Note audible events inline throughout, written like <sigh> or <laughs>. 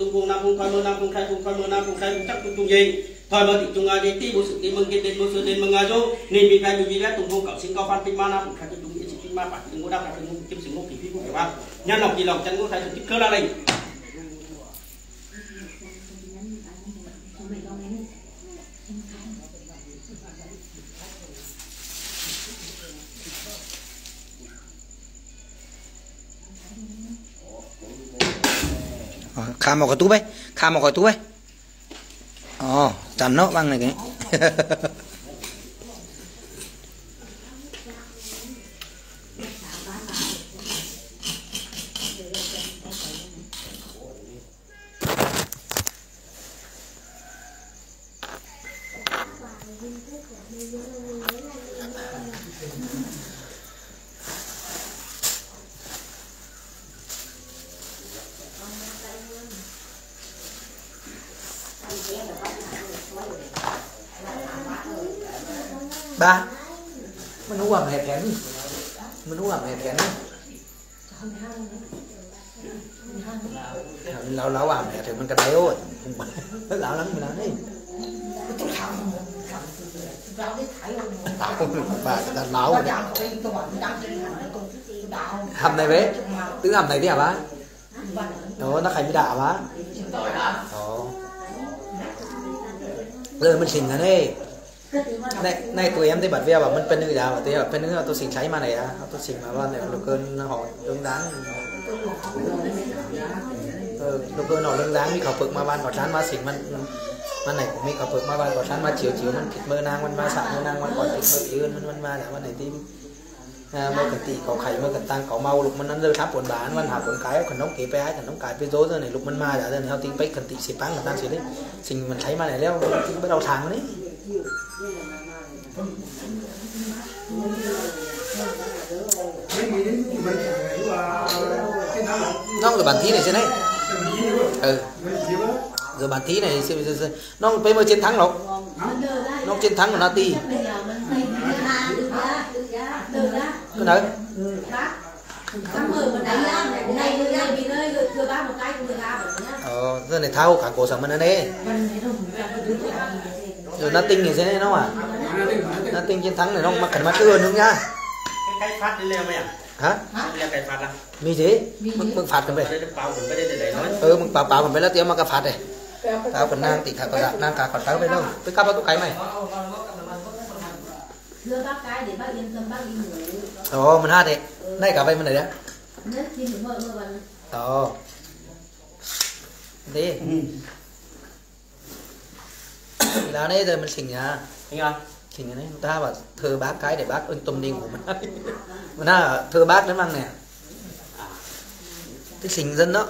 tung vùng nam vùng thoi mơ nam vùng khai vùng thoi mơ nam vùng khai vùng chắc tung tung gì thoi mơ thì tung a gì ti bố sự ti mừng kiến đến bố sự đến mừng a dô. Nên bị khai bị bị tung vùng cậu sinh cao phan tinh ma, nam vùng khai, tung nghĩa sinh ma bản ngô đam là ngô kim sinh ngô kỳ phi, ngô kiểu ba. Nhân lòng kỳ lòng chân ngô thái sự tích cơ la lệnh khá một cái tú bay khá một cái tú bay ồ chắn nó băng này cái <laughs> ba. Mình uống làm hẹp kén mình uống làm hẹp kén lão lão làm hẹp thì mình cái đấy ôi lão lắm mình nói. Đi bà ta lão hầm này bé tứ hầm này đi hả bá đó, nó khai mới đạo bá đó. Rồi, mình xin rồi đây ในในตัวเอ็มที่บัดเวียแบบมันเป็นนึกยาวตัวเป็นนึกเอาตัวสิ่งใช้มาไหนอะเอาตัวสิ่งมาว่าเนี่ยลูกเกินหอเรื่องดังเออลูกเกินหอเรื่องดังมีเขาปึกมาบ้านก่อชั้นมาสิ่งมันมันไหนมีเขาปึกมาบ้านก่อชั้นมาเฉียวเฉียวมันผิดมือนางมันมาสั่งมือนางมันก่อนผิดมืออื่นมันมันมาแต่วันไหนที่เมื่อกติเขาไข่เมื่อกันตังเขาเมาลูกมันนั้นเลยทับปวดบานมันหาปวดกายขนมเก๋ไปให้ขนมกายไปโดนเลยลูกมันมาแต่เดี๋ยวเขาทิ้งไปกันติสิปังกันตั้งสิเลยสิ่งมันใช้มาไหนแล้วทิ้งไปเราทางนี่ nó rồi bản thí này xem đấy. Ừ. Rồi bản thí này xem, xem, xem. nó bây giờ chiến thắng rồi nó chiến thắng của Nati. Cái đấy ờ giờ này thao cả cổ sản mình đây rồi nó tinh thì sẽ nó à nó tinh chiến thắng này nó mà cần mà cứ nữa nha cái phát đi leo mày à hả leo cái phát à มีสิมึงมึงฝาดกันไป đây nó bao cũng cái đây để đấy nói เออมึงเปล่าเปล่ามันไปแล้วเตรียมมากระฝาดเลยเท้าคนนางติดขากระดาษนางขากระเท้าไปแล้วไปกลับเอาตุ๊กไก่ไหม Thưa bác cái để bác yên tâm bác đi ngủ โอ้มันห้าเด็กได้กลับไปมันไหนเนี่ย Nhất khi ngủ mơ mơ bằng โอ้ <laughs> là này giờ mình xỉnh nha à? anh ơi. Xỉnh cái này ta bảo thơ bác cái để bác ơn tâm linh của mình <laughs> mình là thơ bác đấy măng nè. Cái xỉnh dân đó.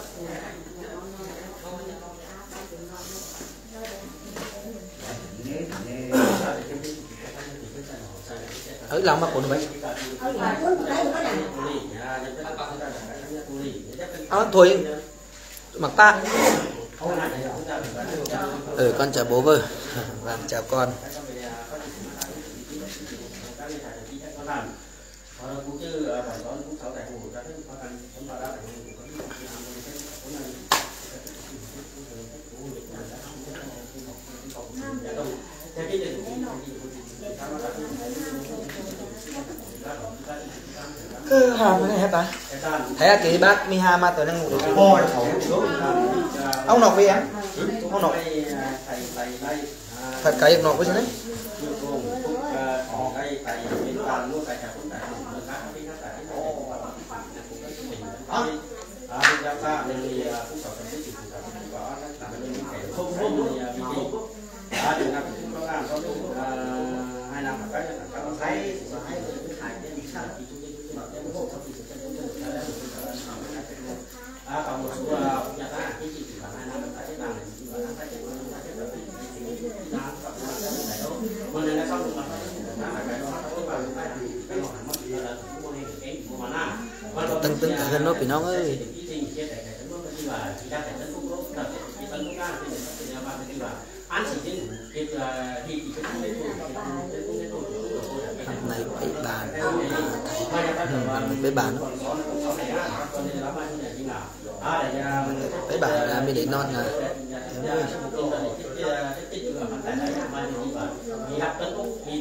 Ở lòng mà của nó vậy. À, thôi. Mặc ta. Ừ con chào bố vơi. <laughs> vâng chào con. Cứ hàm này hết ta thấy cái bác mi ha ma tới đang ngủ ông nọc đi á ông nọc thật cái nọc với chứ đấy tưng พี่น้องเอ้ยไปบานไปบานไปบานนะไม่ได้นอนนะมี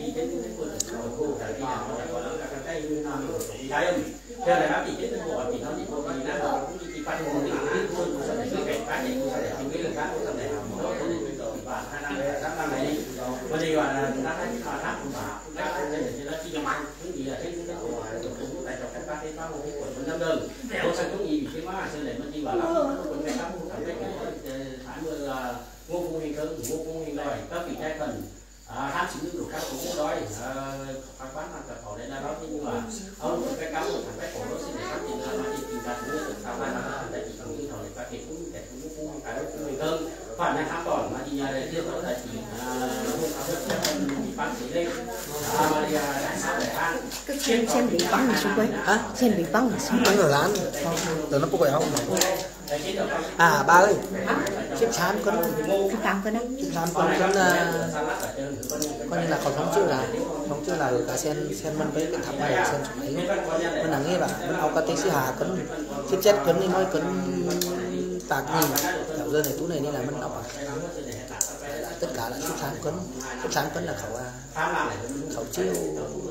tưng cả gần nó bị nó ơi thằng này bị bàn thấy ừ, bế bàn đó. à để à, mấy bà là mới để non là Vấn đề là nó thấy cái tháp của bà, cái này thì nó chỉ mang cái gì là cái cái của của tại trong các cái pháo cái của năm đơn. Để sang chúng gì cái má sẽ để nó đi vào lắm, nó còn cái pháo cái cái thái mưa là ngô phu hình cơn, ngô phu hình đòi, các vị trai cần à, hát chính được các cũng đòi, các bán là cả họ đây là đó nhưng mà ông cái cáo của thằng cái cổ nó sẽ để phát triển ra phát triển tình cảm cũng được tạo ra là tại chỉ trong cái thằng này phát triển cũng để cũng cũng cái cũng hình cơn, phản này khác còn mà chỉ nhà đây chưa có tại chỉ bác sĩ lên à mà đi đại sao để ăn bị bắn là xung quanh hả sen bị bắn là xung bắn ở lán rồi nó có quậy không à ba ơi chiếc chán con cái cam cái đó chiếc chán con con à, coi như là còn không chưa là không chưa là ở cả sen sen mình với cái thằng này sen chụp ấy mình là nghe bảo mình ao cái xí hà con chiếc chết con đi nói con tạc gì kiểu giờ này tú này nên là mình học tất cả là chiếc chán con chiếc chán con là khẩu à khẩu chiêu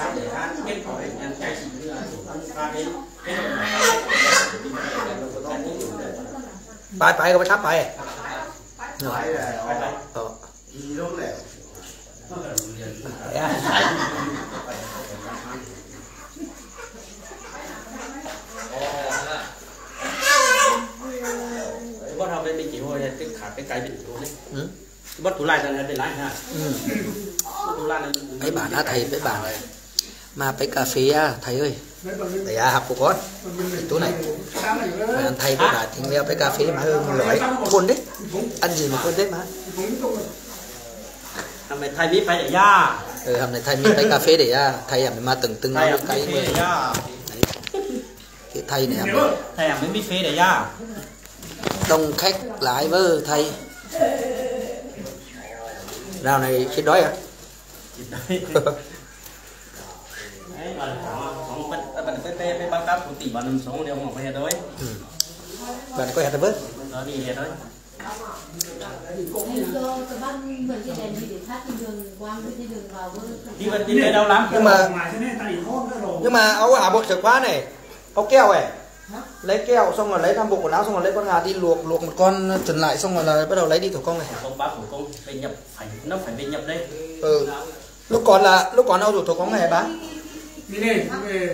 sáng để hát kết quả hình ảnh là ba đến cái này. Bắt đầu bên mình chỉ hồi cái khả cái cái ừ. bị tủ đấy ừ. bắt tủ lại là bên lái ha. Mấy bà đã thầy mấy bà này mà phải cà phê à thầy ơi. Để à học của con. Chỗ này. Mà ăn thầy của cả tiếng leo, phải cà phê mà hơn một loại thôn đấy. Ăn gì mà thôn đấy mà. Hôm nay thầy biết phải để ra ừ hôm nay thầy biết phải cà phê để à thầy em mà từng từng nói cái người cái thầy này em thầy em mới biết phê để ra đông khách lại với thầy. Nào này chết đói à? <laughs> bạn ừ. bạn có hẹn với? Đó đi hết đấy đi bên đâu lắm. Nhưng mà nhưng mà áo ả bột sợi quá này áo keo này lấy keo xong rồi lấy năm bộ quần áo xong rồi lấy con gà đi luộc luộc một con trần lại xong rồi là bắt đầu lấy đi thủ công này. Công bác của công phải nhập phải nó phải bị nhập đây. Ừ. Lúc còn là lúc còn đâu rồi thủ công này bác? về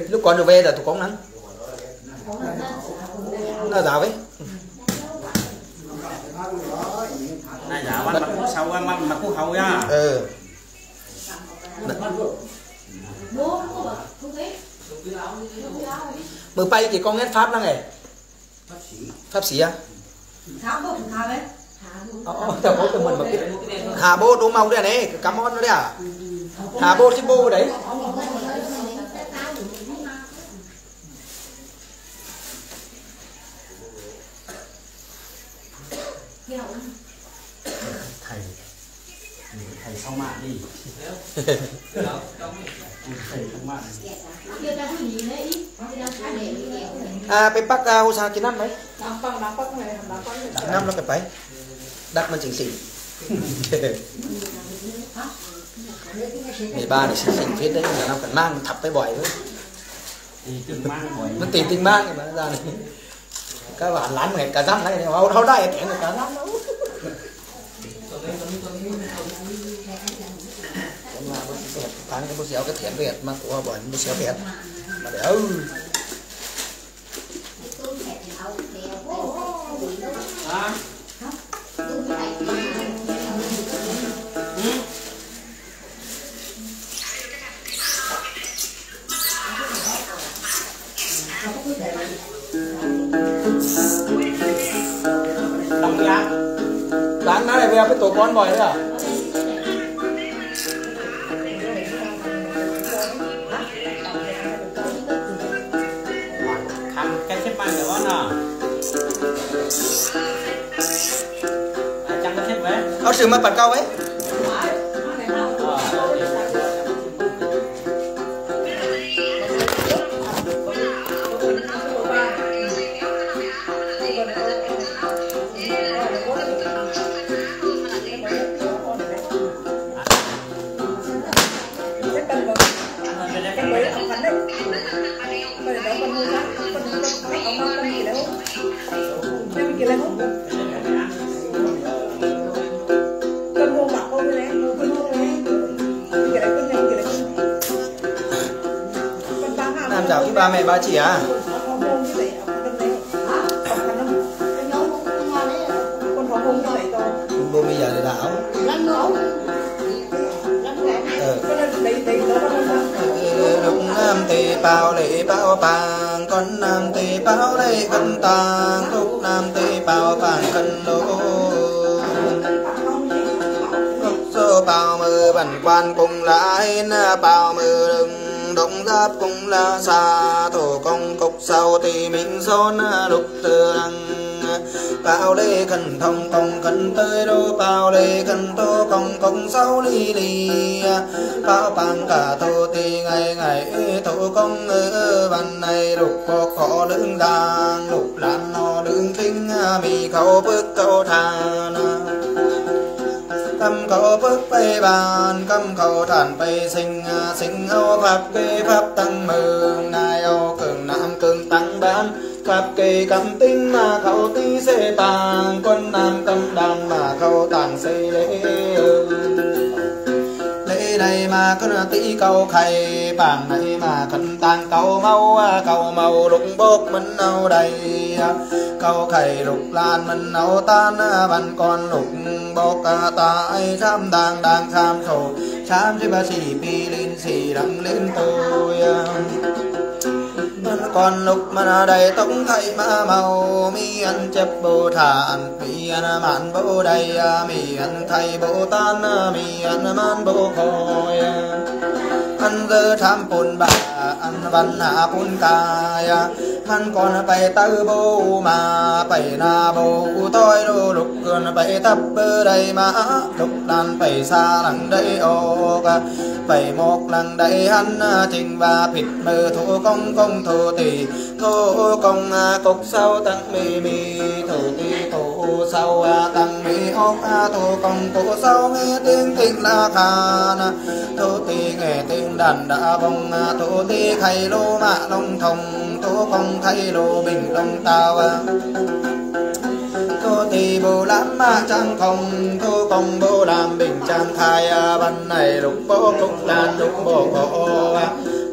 lúc còn được về là thủ công nắng nó giáo ấy này giả văn mặt cũng sau mặt mặt cũng hậu nha. Ừ không biết mười bay thì con nét pháp lắm này pháp sĩ. À? Tháo đấy ờ cho mình một cái. Hà bố đúng màu đây này cảm ơn nó đấy à? Hà bố chứ bố đấy Thầy Thầy sau mạng đi. Thầy sau mạng À, cái bắc à, hô xa kiến ăn mấy? Đăng bắc, đăng bắc này, đăng bắc này. Đăng năm nó cái bấy Đăng mà chỉnh xịn Ngày ba này xịn xịn phết đấy, là năm cần mang, thập tay bỏi đấy Tình mang bỏi Nó tình mang mà ra này các bạn lán ngày cả răng này hầu hầu đây tiếng cả răng đâu bán cái bút xéo cái thiện việt mà của bọn bút xéo việt. Mà để ư. Hả? mời đấy à? Cái xếp mang được không nào? À, chăng cái xếp về áo sườn mà bật câu ấy. Bao quan cùng là in bao mưa đừng động giáp cũng là xa. Thổ công cục sau thì mình xôn lục từ đăng bao lê khẩn thông, công khẩn tới đô. Bao lê khẩn tô, công công sau ly ly bao bàn cả thô thì ngày ngày thổ công ở ban này lục có khó lưng đàn lục lan nó đứng kinh à, mì khẩu bước câu thàn cầm khẩu bước bay bàn cầm khẩu thản bay sinh à, sinh âu pháp kê pháp tăng mừng nai âu cường nam cường tăng bán. Pháp kê cầm tinh mà khẩu tí xê tàng, quân nam cầm đàn mà khẩu tàng xây lễ lễ đây mà cứ tí câu khay bàn này mà khẩn tang cầu mau à, cầu mau lục bốc mình nâu đầy. Câu khay lục lan mình nâu tan bàn con lục bốc à, tại tham đàng đàng tham khẩu tham chứ bà chỉ pi lên xì đăng lên tôi à con lúc mà đầy tống thầy ma màu mi ăn chấp bồ thản mi ăn mạn bồ đầy mi ăn thầy bồ tan mi ăn man bồ khôi. Ăn dơ tham phun bà ăn văn hạ phun cài. Ăn còn phải tư bồ mà phải na bồ, tôi đô lục gần phải tập đầy mà. Lục đàn phải xa lặng đây ô phải một lần đầy hắn trình và thịt mơ thủ công công thủ tỷ thô công à, cục sau tăng mì mì thủ ti thủ sau à, tăng mì ốc à, thô công thủ sau, nghe tiếng kinh la khan thô ti nghe tiếng đàn đã vong thủ ti khay lô mạ long thông thô công khay lô bình long tao. Cô ti bồ lãm ma trang không thu công bồ làm bình trang khai ban này lục bố cục đàn lục bồ khổ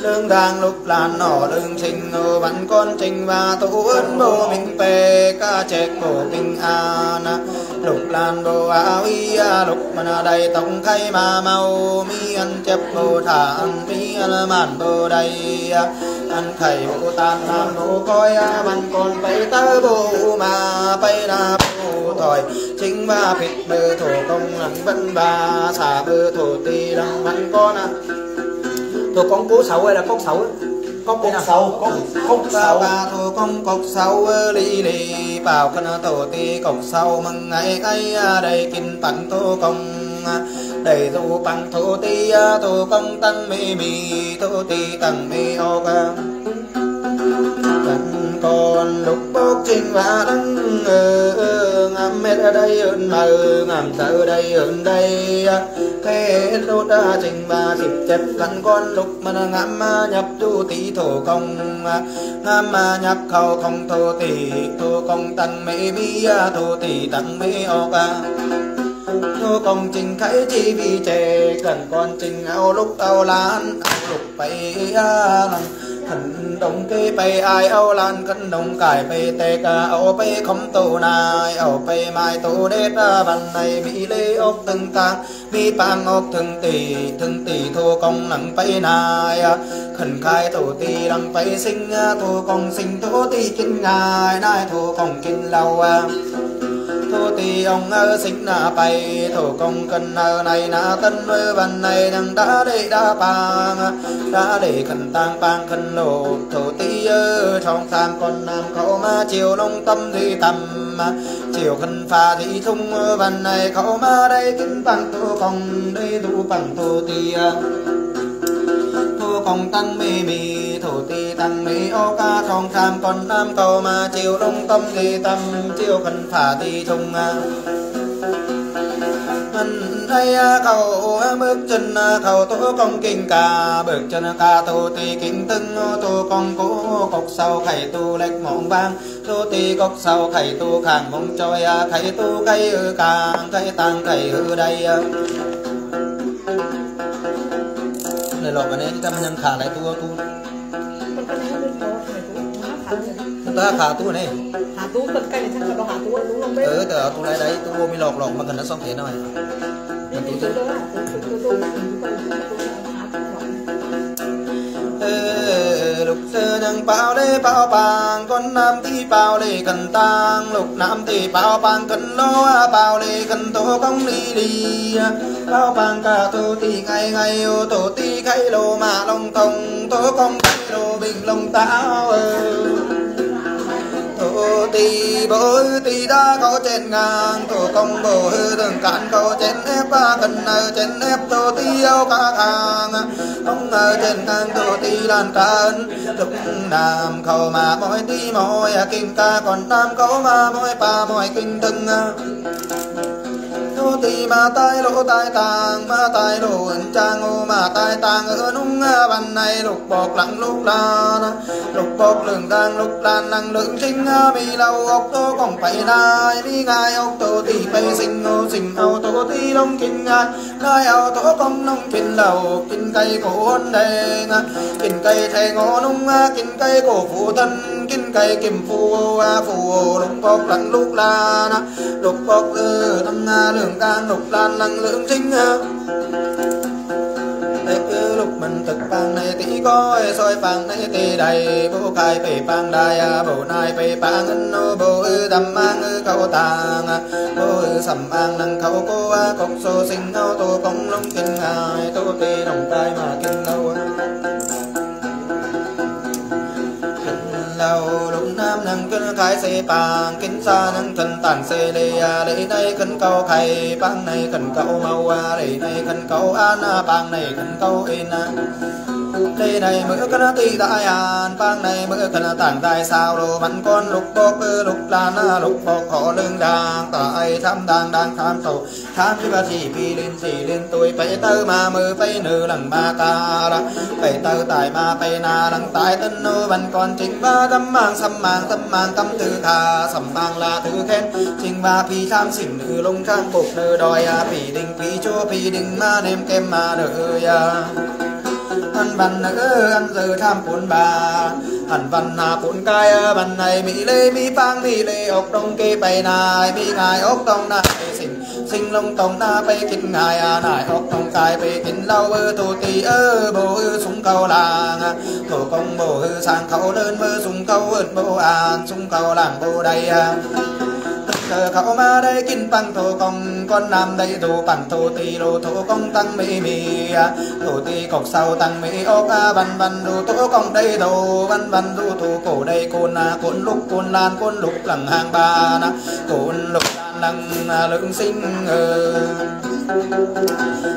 lương đang lúc lan nỏ lương trình ngô bắn con trình và thủ ơn bồ minh pê ca chết bồ bình an. Lục lan bồ a uy lục mà đầy tổng khay mà mau mi ăn chép bồ thả, ăn mi ăn màn bồ đầy. Ăn khay bồ tan nam bồ coi bắn con bay tơ bồ mà bay na bồ thỏi chính ba phịt bơ thổ công lắng vẫn ba xả bơ thổ tì đăng bắn con à thổ con cố sáu hay là cốc sáu cốc cốc sáu cốc cốc sáu ba thổ công cốc sáu lì lì. Bảo khăn tổ tì cốc sáu mừng ngày ấy đây kinh tặng thổ công đầy dù bằng thổ tì thổ công tăng mì mì thổ tì tăng mì ô ca con lục bốc chim và đăng ngắm hết ở đây hơn mờ ngắm sợ đây hơn đây. Thế lốt đã trình và dịp chép gần con lục mà ngắm nhập du tí thổ công. Ngắm nhập khẩu không thổ tỷ thổ công tăng mỹ bi, thổ tỷ tăng mỹ ốc thổ thô công trình khải chi vì trẻ cần con trình ao lúc ao lan ao lục bay à, lăng khẩn đồng kê bay ai, âu lan khẩn đồng cải bay tê ca, âu bay không tổ nai, âu bay mai tổ đế ra văn này bị lê ốc từng tang mi pang ốc từng tỷ từng tỷ thô công nặng bay nai. Khẩn khai tổ tỷ đăng bay sinh thô công sinh thô tỷ kinh ngài, nai thô công kinh lâu thu tì ông ơ sinh na bay thổ công cần ơ này na tân ơ văn này đang đã để đã pang đã để cần tang pang cần lộ, thổ tì ơ trong tam con nam khẩu ma chiều long tâm thì tầm. Chiều khẩn pha thì thung văn này khẩu ma đây kính bằng thổ công đây thu bằng thổ tì thô công tăng mê mì thủ ti tăng mê ô ca trong tham, con nam cầu mà chiều đông tâm thì tâm, chiều khẩn phả thì thùng à. mình thấy à, cầu à, bước chân cầu tổ công kinh ca, bước chân ca tô ti kinh tưng tu công cố cọc sau khẩy tu lệch mộng vang. Tô ti cọc sau khẩy tu khang mong trôi khẩy tu cây ư càng, cây tăng khải hư đây ในหลอกอันนี้ที่ทำมันยังขาดหลายตัวตู้ถ้าขาตู้นี่ขาตู้เป็นไก่ท่านกับเราขาตู้ตู้ลงไปเออแต่ตู้ไรไรตู้มีหลอกหลอกมากันนะสองเทหน่อยมันตู้เออลูกเธอนังเปล่าเลยเปล่าปางก้นน้ำที่เปล่าเลยกันตังลูกน้ำที่เปล่าปางกันโลเปล่าเลยกันโตกองลีลี bao bang cả tu ti ngày ngày ô tổ ti khay lô mà long tông tổ công khay lô bình long táo tổ ti bố ti đã có trên ngang tổ công bố hư thường cản có trên ép ba cần ở trên ép tổ ti yêu cả hàng ông ở trên ngang tổ ti lan can lúc nam khẩu mà mỗi ti mỗi kinh ca còn nam khẩu mà mỗi pa mỗi kinh từng nô tì ma tai lô tai tàng, ma tai lô ẩn trang, ô ma tai tàng ở nung bàn này lục bọc lặng lục lan. Lục bọc lường đang lục lan năng lượng chính mi lâu, ốc tô còn phải nai mi ngai ốc tô tì phải sinh, ô sinh ô tô tì long kinh ngai ngai ô tô công nông kinh đầu kinh cây cổ hôn đen kinh cây thầy ngõ nung kinh cây cổ phụ thân kinh cây kim phu phù lục bọc lặng lục lan lục bọc thăm lường ta lục lan năng lượng chính Tê cứ lúc mình thực bằng này tí coi soi bằng này thì đầy. Bố khai bề bằng đài à, bố nai phê bằng ân nô bố ư đầm mang ư cầu tàng à. bố ư sầm an năng khẩu cô à, cốc số sinh nô tô công long kinh hài tô tê đồng tai mà kinh lâu nào lúc nam nâng kinh khai xe bàng kinh xa nâng thân tàn xe lê à lê này kinh cầu khay bằng này khẩn cầu mau à lê này kinh cầu an à bằng này kinh cầu in à lê này mỡ cân tì đại an bằng này mỡ cân tàng đại sao? Đồ văn con lục bọc lục lan à lục bốc họ lưng đàng tại tham đàng đàng tham sầu. Tham chứ bà chỉ vì lên chỉ lên tôi phải tơ mà mơ phải nữ lằng ba ta là phải tơ tại mà phải na lằng tại tân nô văn con chính ba, tâm mang sầm mang, tâm mang, tâm tư tha sầm mang là thứ khen. Chính ba phi tham xỉn nữ lông trang cục nơ đòi à phi đình phi chua phi đình ma nêm kem ma đời ya à ăn văn nơ ăn giờ tham cuốn bà. Hẳn văn hà cuốn cai, văn này mỹ lê, mỹ phang, mỹ lê, ốc đông kê bay nai mỹ ngài, ốc đông nai sinh sinh long tông na bay kinh ngài à nai ốc đông cai bay kinh lau ơ thủ tì ơ bồ ơ súng cầu làng. Thổ công bồ ơ sang khẩu đơn mơ súng cầu ơn bồ an, súng cầu làng bồ đây à thờ khẩu ma đây kinh bằng thổ công, con nam đây đồ bằng thổ tì đồ thổ công tăng mỹ mì thổ tì cọc sau tăng mỹ ốc a, văn văn đồ thổ công đây đồ văn văn đồ thổ cổ đây côn a, côn lúc côn lan côn lục lằng hàng ba na. Côn lục lần lượng sinh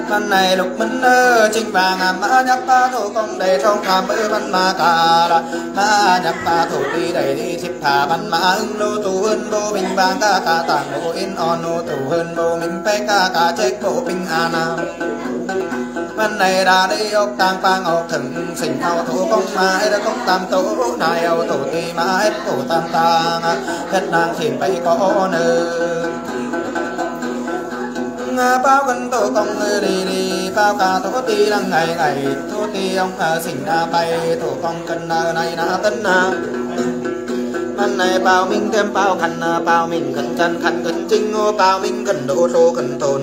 văn này lục minh ơ chính vàng à mã nhắc ba thủ công đầy trong tham ư văn ma cà là ma nhắc ba thủ đi đầy đi thiệp thả văn mã ưng lô tu hơn bô bình vàng ca ca tàng bộ in on lô tu hơn bô mình pe ca ca, chết bộ bình an à văn này đã đi, ốc tang pang ốc thần sinh thao thủ công ma hết công tam tổ này âu thủ tì ma hết thủ tam tang hết nàng xin bay có nữ. Bao gần tổ công đi đi, bao cả tổ ti lăng ngày ngày. Tổ ti ông sinh na bay, tổ công cần này na tân anh này bao mình thêm, bao khăn bao mình cần chân khăn cần chính bao mình cần đổ số cần tồn.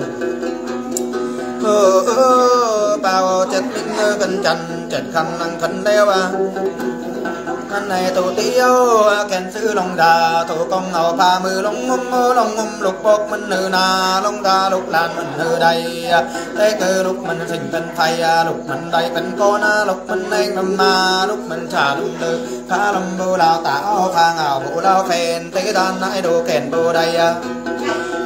Ờ, ờ, ờ. เปล่เจ็ดมิ้งกันจันเจ็ดคันนั่งคันเดียวขันในตูวเตี้ยวแขนซื้อลงดาถูกองเอาพามือลงงุมมือลงงุมลูกปกมันเนือนาลงดาลูกลานมันเนือใดเตะเกอลูกมันสิ่งเป็นไฟลูกมันใดเป็นโกนาลูกมันเองมันมาลูกมันชาลูกเลือพาลมบูลาตาเอาพาเงาบูลาวแฟนตะดานไหดูแขนบูใด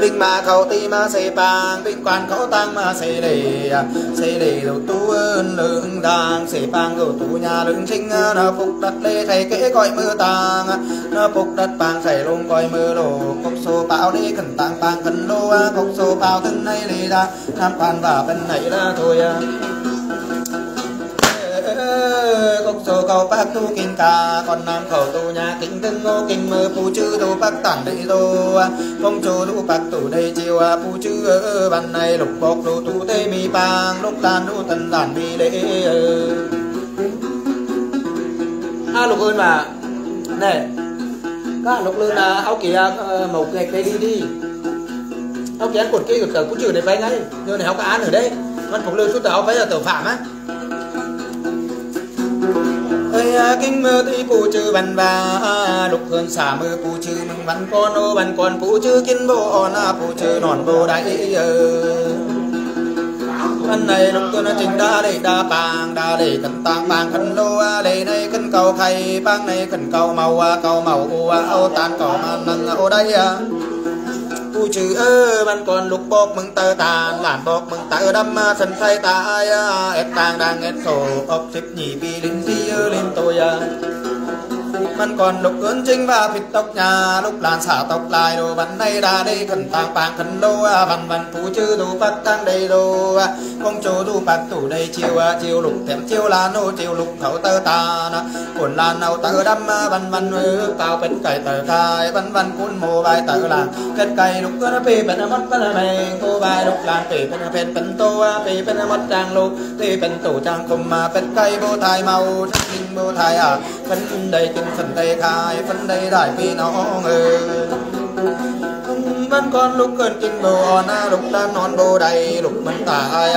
binh mà khẩu ti mà xây bang binh quan khẩu tăng mà xây lì xây lì đầu tu ơn lượng đàng xây bang đầu tu nhà lương sinh. Nó phục đất lê thầy kế coi mưa tàng. Nó phục đất bang thầy luôn coi mưa đồ cốc số bão đi khẩn tàng bang khẩn lô. Cốc số bão thân này lì ra. Nam quan và bên này là thôi cốc sô cầu bác tu kinh ca còn nam khẩu tu nhà kinh thân ngô kinh mơ, phù chư tu bác tản đệ đô phong chô tu bác tu đây chiều phù chư ở ban này lục bọc đồ tu tê mi bang lúc tan tu tân đàn bi lễ a à, lục ơn mà này các lục lơn là áo kia ờ, màu cái cái đi đi. Áo kia cột kia cờ cũng chữ này bay ngay. Giờ này áo cái án ở đây. Vẫn cũng lương chút tàu phải là tàu phạm á kinh mơ thì cụ chư văn và lục hơn xả mơ cụ chư, mừng văn con, ô văn con cụ chư, kiến bộ na cụ chư, nòn bộ đại anh này lục tôi nó chính đa để đa bàng đa để cần tang bàng cần lô đầy này cần cầu khay bang này cần cầu màu cầu màu ô ô tan cầu mà nâng ô đây à cụ chữ ơ, văn còn lục bọc mừng tơ tàn làn bọc mừng tơ đâm sân say ta ai ép tàng đang ép sổ, ốc xếp nhị bi linh di ơ lên tôi à มัน còn lục ơn chính và phít tóc nhà. Lúc làn xả tóc lại, đồ bắn nay ra đây khẩn tàng bàng khẩn đô. Văn văn phú chư đủ phát tăng đầy đồ. Công chỗ đủ bắt tủ đầy chiều chiều lục thèm chiều là nô chiều lục khẩu tơ ta cuốn là nâu tơ đâm, văn văn ư tao bên cày tờ khai. Văn văn cuốn mồ bài tờ là kết cày lục cơ nó bì bên mất bên mày cô bài lục làn bì bên bên bên tô bì bên mất trang lục bì bên tủ trang cùng mà bên cày vô thai màu thanh minh vô thai à. Bên đầy kinh phần ันได้ขายฟันได้ได้พี่น้องเออมันก่อนลุกเกินกินโบอหน้าลุกด้านนอนโบใดลุกมันตาย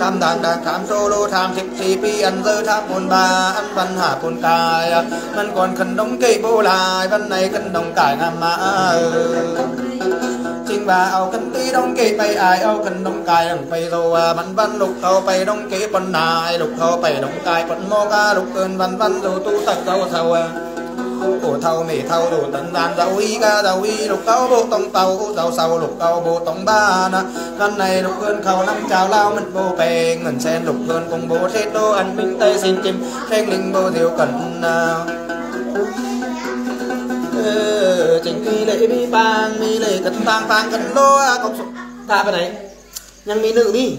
ทำดังดังทำโซโลทำสิบสี่ปีอันเจอทำบุญบาอันปัญหาคนกายมันก่อนขันมเกยโบลายวันไหนขันดมกายงามมาเออว่าเอาขันตีดองเกไปอายเอาขันดองกายไปโซว่ามันวันลูกเขาไปดองเกปนนายลูกเขาไปดองกายปนโมกาลูกเกินวันวันโซตู้ตักเขาเสวา sâu cổ thâu mì thâu đủ tận đàn dầu y ca dầu y lục cao bộ tông tàu dầu sầu lục cao bộ tông ba na. Căn này lục cơn khẩu năm chào lao mình bộ bè ngần sen lục cơn cùng bộ thế đô ăn minh tây xin chim. Khen linh bộ thiếu cần chính kỳ lễ mi bang mi lễ cần tang tang cần đô cọc ta bên này nhang mi nữ mi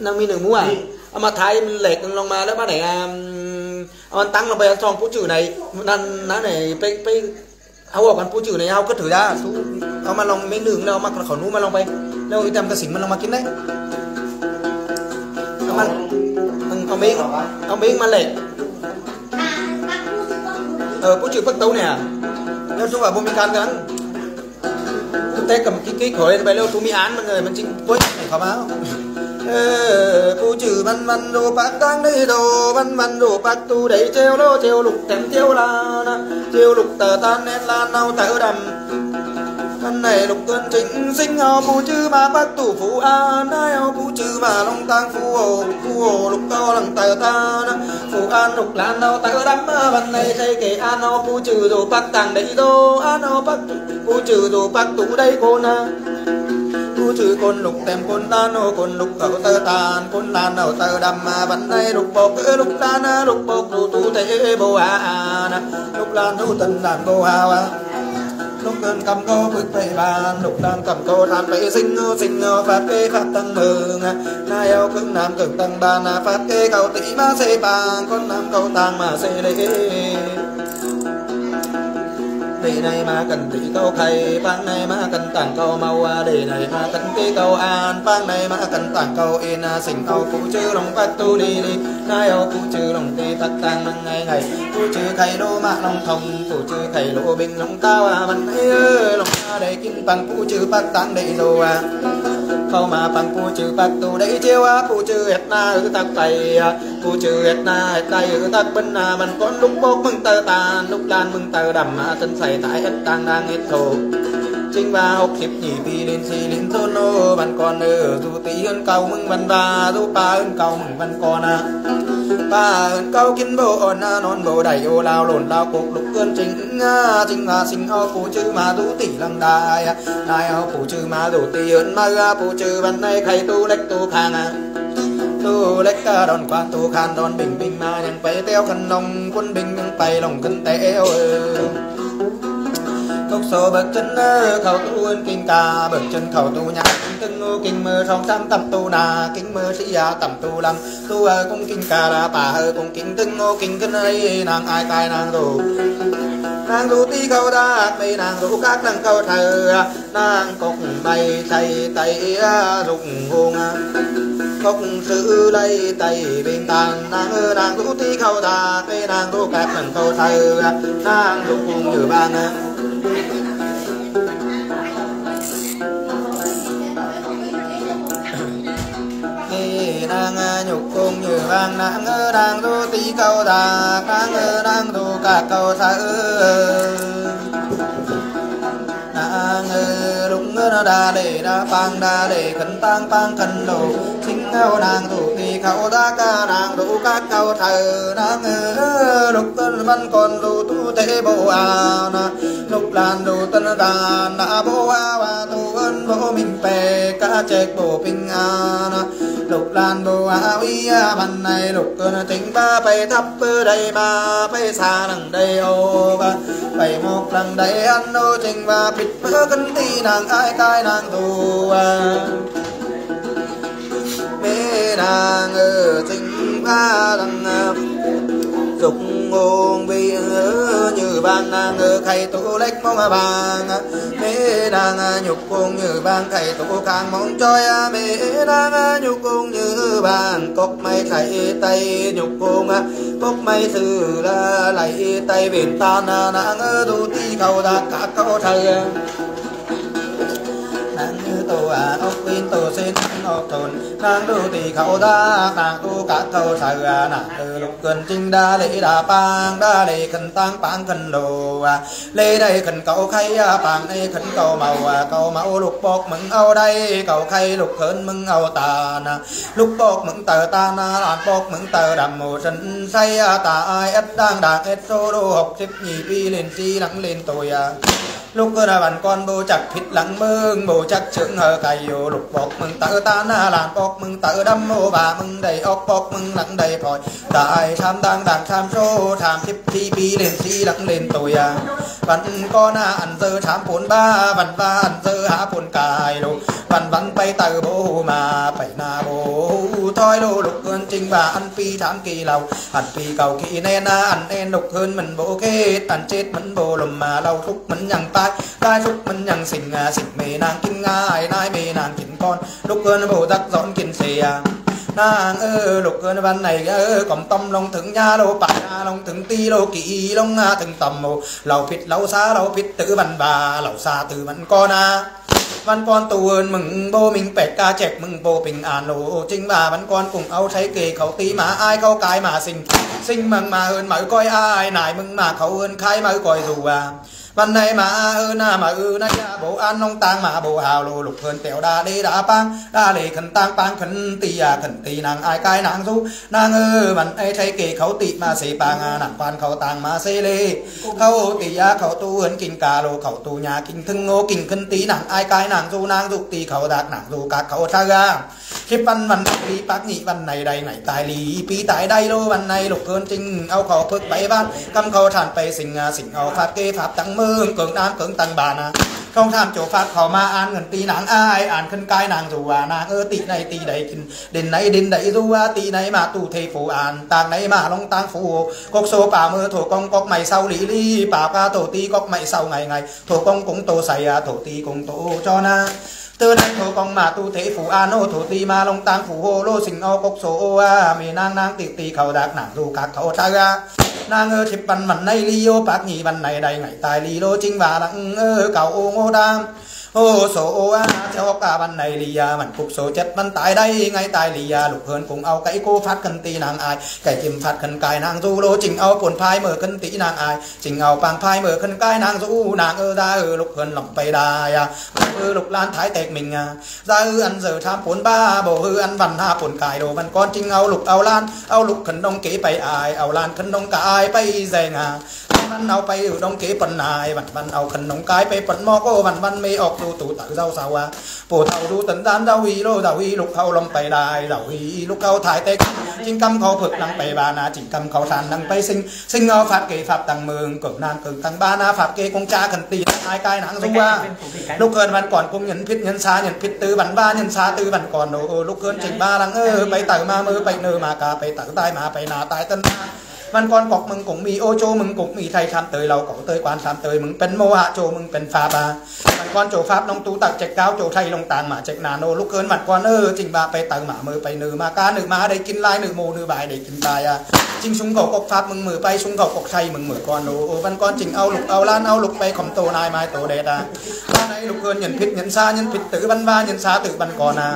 nhang mi nữ mua à? Mà thái lệ cần lòng mà đó bác này มันตั้งลงไปซองผู้จื่อในนั่นนั่นไหนไปไปเอาออกกันผู้จื่อในเอาก็ถือได้เอามาลองไม่หนึ่งแล้วมาเขานู้มาลองไปแล้วอีแตมกระสิงมันลองมากินได้เอามันเอาเม้งเอาเม้งมาเลยเออผู้จื่อปักเต้าเนี่ยแล้วช่วงบ่มีการกันคุณเต้กับกิ๊กๆขอเลยไปแล้วทุ tu chữ văn văn đồ bác tăng đi đồ, văn văn đồ bác tu đầy treo đó treo lục thèm treo là treo lục tờ tan nên là nao tờ đầm. Thân này lục tuân chính sinh hào phù chư mà bác tu phù an ai hào phù chư mà long tang phù hồ phù hồ lục cao lăng tờ ta phù an lục lan đâu tờ đầm văn này thấy kể an hào phù chư đồ bác tàng đầy đô, an hào bác phù chư đồ bác tủ đấy cô na chữ côn lục tem côn tan ô côn lục khẩu tơ tàn, côn lan đầu tơ đầm mà vẫn đây lục bộc lục lan lục bộc lục tu thế bồ à lục lan tu tân đàn bồ à lúc cơn cầm cô bước về bàn lúc đang cầm cô than vệ sinh sinh phát kê phát tăng mừng na eo cứng nam cực tăng bàn phát kê cầu tỷ ba xê bàn con nam cầu tàng mà xê đây À, đề này ma cần tỷ câu khay phang này ma cần tảng câu mau đề này ma cần tí câu an. Phang này ma cần tảng câu in à, sinh câu phụ chữ lòng phát tu đi đi nai ô phụ chữ lòng tê thật tăng năng ngày ngày. Phụ chữ khay lô mạ lòng thông phụ chữ khay lô bình lòng tao à văn ơi, lòng ta đầy kinh bằng phụ chữ phát tăng đầy rồi à khâu mà bằng phụ chữ bạc tu đấy chiêu á phụ chữ hết na ư tắc tay phu chư hết na hết tay ư tắc bên na mình con lúc bốc mừng tơ tàn, lúc lan mừng tơ đầm mà tinh xảy tại hết đang đang hết thổ chính và học hiệp nhị vì lên xì lên thôn nô. Bạn còn ở dù tí hơn cầu mừng văn và dù ba hơn cầu mừng văn còn à. Ba hơn cầu kiến bộ ổn à non bộ đầy ô lao lộn lao cuộc lục cơn chính à. Chính là sinh ao phụ chữ mà dù tỷ lăng đài à. đài ao phụ chữ mà dù tí hơn mà phụ chữ văn này khay tu lách tu khang à. Tu lách ta đòn quan tu khan đòn bình bình mà nhận phải theo khăn lòng quân bình nhận phải lòng cân téo cốc số bậc chân khẩu tu ơn kinh ca bậc chân, khẩu tu nhã kinh từng ngô kinh mơ, song sam tập tu na kinh mơ, sĩ ya tập tu lâm. Tu ở cung kinh ca ra bà hơ cung kinh từng ngô kinh cân ấy, nàng ai tai nàng tu nàng tu ti khẩu đa mê nàng tu các nàng khẩu thờ. Nàng cục bay tay tay rụng hùng cốc sự lấy tay bên tàn, nàng ơ, nàng tu ti khẩu đa mê nàng tu các nàng khẩu thờ. Nàng rụng hùng như ban đang nhục cung như vang nàng ơ nàng tu tí câu đà đang ơ nàng tu cả câu sa ơ ơ đa đề đa pang đa đề khẩn tăng pang khẩn đồ sinh âu nàng thủ tí khẩu đà ca nàng đủ các câu thờ nàng lục tân văn còn đủ tu thế bộ à na lục lan đủ tân đà na bộ à và tu ân bộ mình bè ca chết bộ bình à na lục lan bồ a uy à ban này lục cơn tính ba phải thắp đây ba phải xa đằng đây ô ba phải một lần đây ăn ô trình ba bịt bữa cân ti nàng ai tai nàng thù à. mê nàng ở trình ba đằng dục ngôn vi như ban nàng khay tu lách mong bàn mê nàng nhục cung như ban khay tu càng mong trôi mê nàng nhục cung như ban cốc mây khay tay nhục cung cốc mây sư là lấy tay biển tan. Nàng tu ti cầu đạt cả câu thầy tu à ốc viên tu xin học thôn nàng tu tỳ khẩu đa nàng tu cả thâu thờ à nàng tu lục gần trinh đa lễ đa bang đa lễ khẩn tăng bang khẩn đồ à. Lễ đây khẩn cầu khay à bang đây khẩn cầu màu à. Cầu màu lục bột mừng âu đây, cầu khay lục khẩn mừng âu tàn à lục bột mừng tờ tan à làm bột mừng tờ đầm mù sinh say à. Tà ai ít đang đạt ít số đô học xếp nhị vi lên chi lắng lên tôi à lúc cơ là bạn con bố chặt thịt lắng mừng bố chắc trưởng hờ cày vô. Lục bọc mừng tớ ta na làm bọc mừng tớ đâm mô bà, mừng đầy ốc, bọc mừng lắng đầy phòi tại tham đang đàng tham số tham thiếp thi bi lên si lắng lên tôi à. Vẫn con à ăn dơ, tham bốn ba vẫn ba ăn dơ, há bốn cài lô. Vẫn vẫn bay tờ bố mà phải na bố. Thôi lô lục cơn trinh và ăn phi tham kỳ lầu. Ăn phi cầu kỳ nên ăn nên lục hơn mình bố kết. Ăn chết mình bố lùm mà lâu thúc mình nhằng tai tai giúp mình nhằng xình à, xình mê nàng kinh ai nai mê nàng kinh con. Lục cơn bố tắc dọn kinh xì à, nàng ơ lục cơn văn này ơ còn tâm long thượng nha lô bà, nha long thượng ti lô kỳ long a thượng tầm mô lầu phít, lầu xa, lầu phít tử văn bà, lầu xa tử văn con à. Văn con tù ơn mừng bố mình bẹt ca chẹt mừng bố bình à an lô chính bà văn con cùng âu thấy kề khẩu tí mà ai khâu cái mà sinh. Sinh mừng mà hơn mở coi ai nải mừng mà khẩu hơn khai mở coi dù à văn này mà ư na mà ư na cha bộ an nông tang mà bộ hào lô lục hơn tèo đa đê đa pang. Đa lệ khẩn tang pang khẩn tì à khẩn tì nàng ai cai nàng du nàng ư văn ấy thấy kỳ khẩu tì mà xì pang à nàng quan khẩu tang mà xê lê. Khẩu tì à khẩu tu hơn kinh cà lô, khẩu tu nhà kinh thưng ngô kinh khẩn tì nàng ai cai nàng du nàng du tì khẩu đạt nàng du các khẩu cha ga khiếp văn văn bác văn này đây này, tài lý bí đây lô, văn này lục cơn trinh, ao khó phước bảy văn cầm khó thản bày sinh à, sinh ao phạt kê pháp tăng mơ cường nam cường tăng bà na. Không tham chỗ phạt khó ma an ngần tí nàng, ai an khân cai nàng dù à, nàng ơ tị này tị đấy kinh đến này đến đấy dù à này mà tù thầy phổ an, tàng này mà long tang phù. Cốc số bà mơ, thổ công cốc mày sau lý lý, bà ca tổ ti cốc mày sau ngày ngày. Thổ công cũng tổ sài à, thổ ti cũng tổ cho na tư nay thổ công mà tu thế phù an ô thổ ti ma long tang phù hô lô sinh ô cốc số ô a, mì nang nang tiệt tì khẩu đạc nàng dù các thổ ta ga. Nàng ơ chip văn văn này li ô bác nhị văn này đầy ngày tài li lô chính và lặng ơ cầu ô ngô đam ô, số a theo cả văn này lì à mình cục số chất văn tại đây, ngay tại lì à lục hơn cùng ao cái cô phát cần tì nàng ai. Cái chim phát cần cài nàng du lô trình ao cuốn phai mở cần tì nàng ai. Trình ao pang phai mở cần cài nàng du, nàng ơ ra ơ lục hơn lòng bay đài à. Ơ lục lan thái tẹt mình à. Ra ơ ăn giờ tham cuốn ba bộ ơ ăn văn ha cuốn cài đồ văn con trình ao lục ao lan. Ao lục khẩn đông kế bay ai, ao lan khẩn đông cả ai bay dèng à. มันเอาไปอยู่ดงเกปันนายมันมันเอาขนมกายไปปันมอก็มันมันไม่ออกดูตูตักเจ้าสาวปู่เท่าดูตันดานเจ้าวีโลเจ้าวีลูกเขาลมไปได้เจ้าวีลูกเขาถ่ายเต็กจิงกำเขาฝึกนังไปบานาจิงกำเขาทานนังไปซิงซิงเอาฝากเกฝากตังเมืองเกิดนานเกิดตังบานาฝากเกคงจ้าขันตีนายกายหนังสุว่าลูกเกินวันก่อนคงเงินพิษเงินซาเงินพิษตื้อบันบ้านเงินซาตื้อบันก่อนโอ้ลูกเกินจิงบ้าลังเออไปเต่ามามือไปเนือมากาไปเต่าใต้มาไปนาตายต้นมา มันก่อนกอกมึง cũng มีโอโจมึง cũng มีไทยทำเตยเราก็เตยกวานทำเตยมึงเป็นโมหะโจมึงเป็นฟาบา มันก่อนโจฟาบน้องตูตักเจ็กเก้าโจไทยลงต่างหมาเจ็กนาโนลูกเกินหมันก่อนเออจริงบาไปตังหมามือไปเนือมากาหนึ่งมาได้กินลายหนึ่งโมหนึ่งบายได้กินตายอะจริงชุงเขากอกฟาบมึงมือไปชุงเขากอกไทยมึงมือก่อนโอ้มันก่อนจริงเอาลูกเอาล้านเอาลูกไปข่มโตนายไม้โตเดดาบ้านไหนลูกเกินยันพิษยันซายันพิษตือบันบ้ายันซาตือบันกอนนะ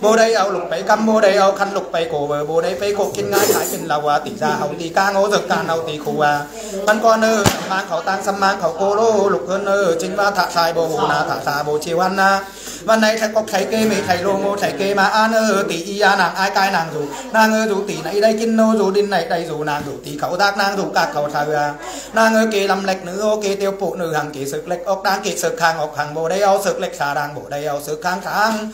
โบได้เอาลูกไปกำโบได้เอาคันลูกไปโกเบอร์โบได้ไปโกกินง่ายขายเป็นลาวาติจาเอาตีกาง ngô dược cả nào tỳ khu à. Ban con ơ sầm mang khẩu tăng sầm mang khẩu cô lô, lục hơn ơ chính ba thả sai bồ na thả sa bồ chi văn na. Văn này thầy có thầy kê mì, thầy lô ngô, thầy kê mà an ơ tỳ y à nàng, ai cai nàng dù. Nàng ơ dù tỳ này đây kinh nô, dù đinh này đây dù, nàng dù tỳ khẩu tác nàng dù cả khẩu thầy à. Nàng ơ kê lâm lệch nữ, ô kê tiêu phụ nữ hàng kê sực lệch ốc đang kê sực hàng ốc hàng bồ đây ao sực lệch xà đang bồ đây ao sực hàng sáng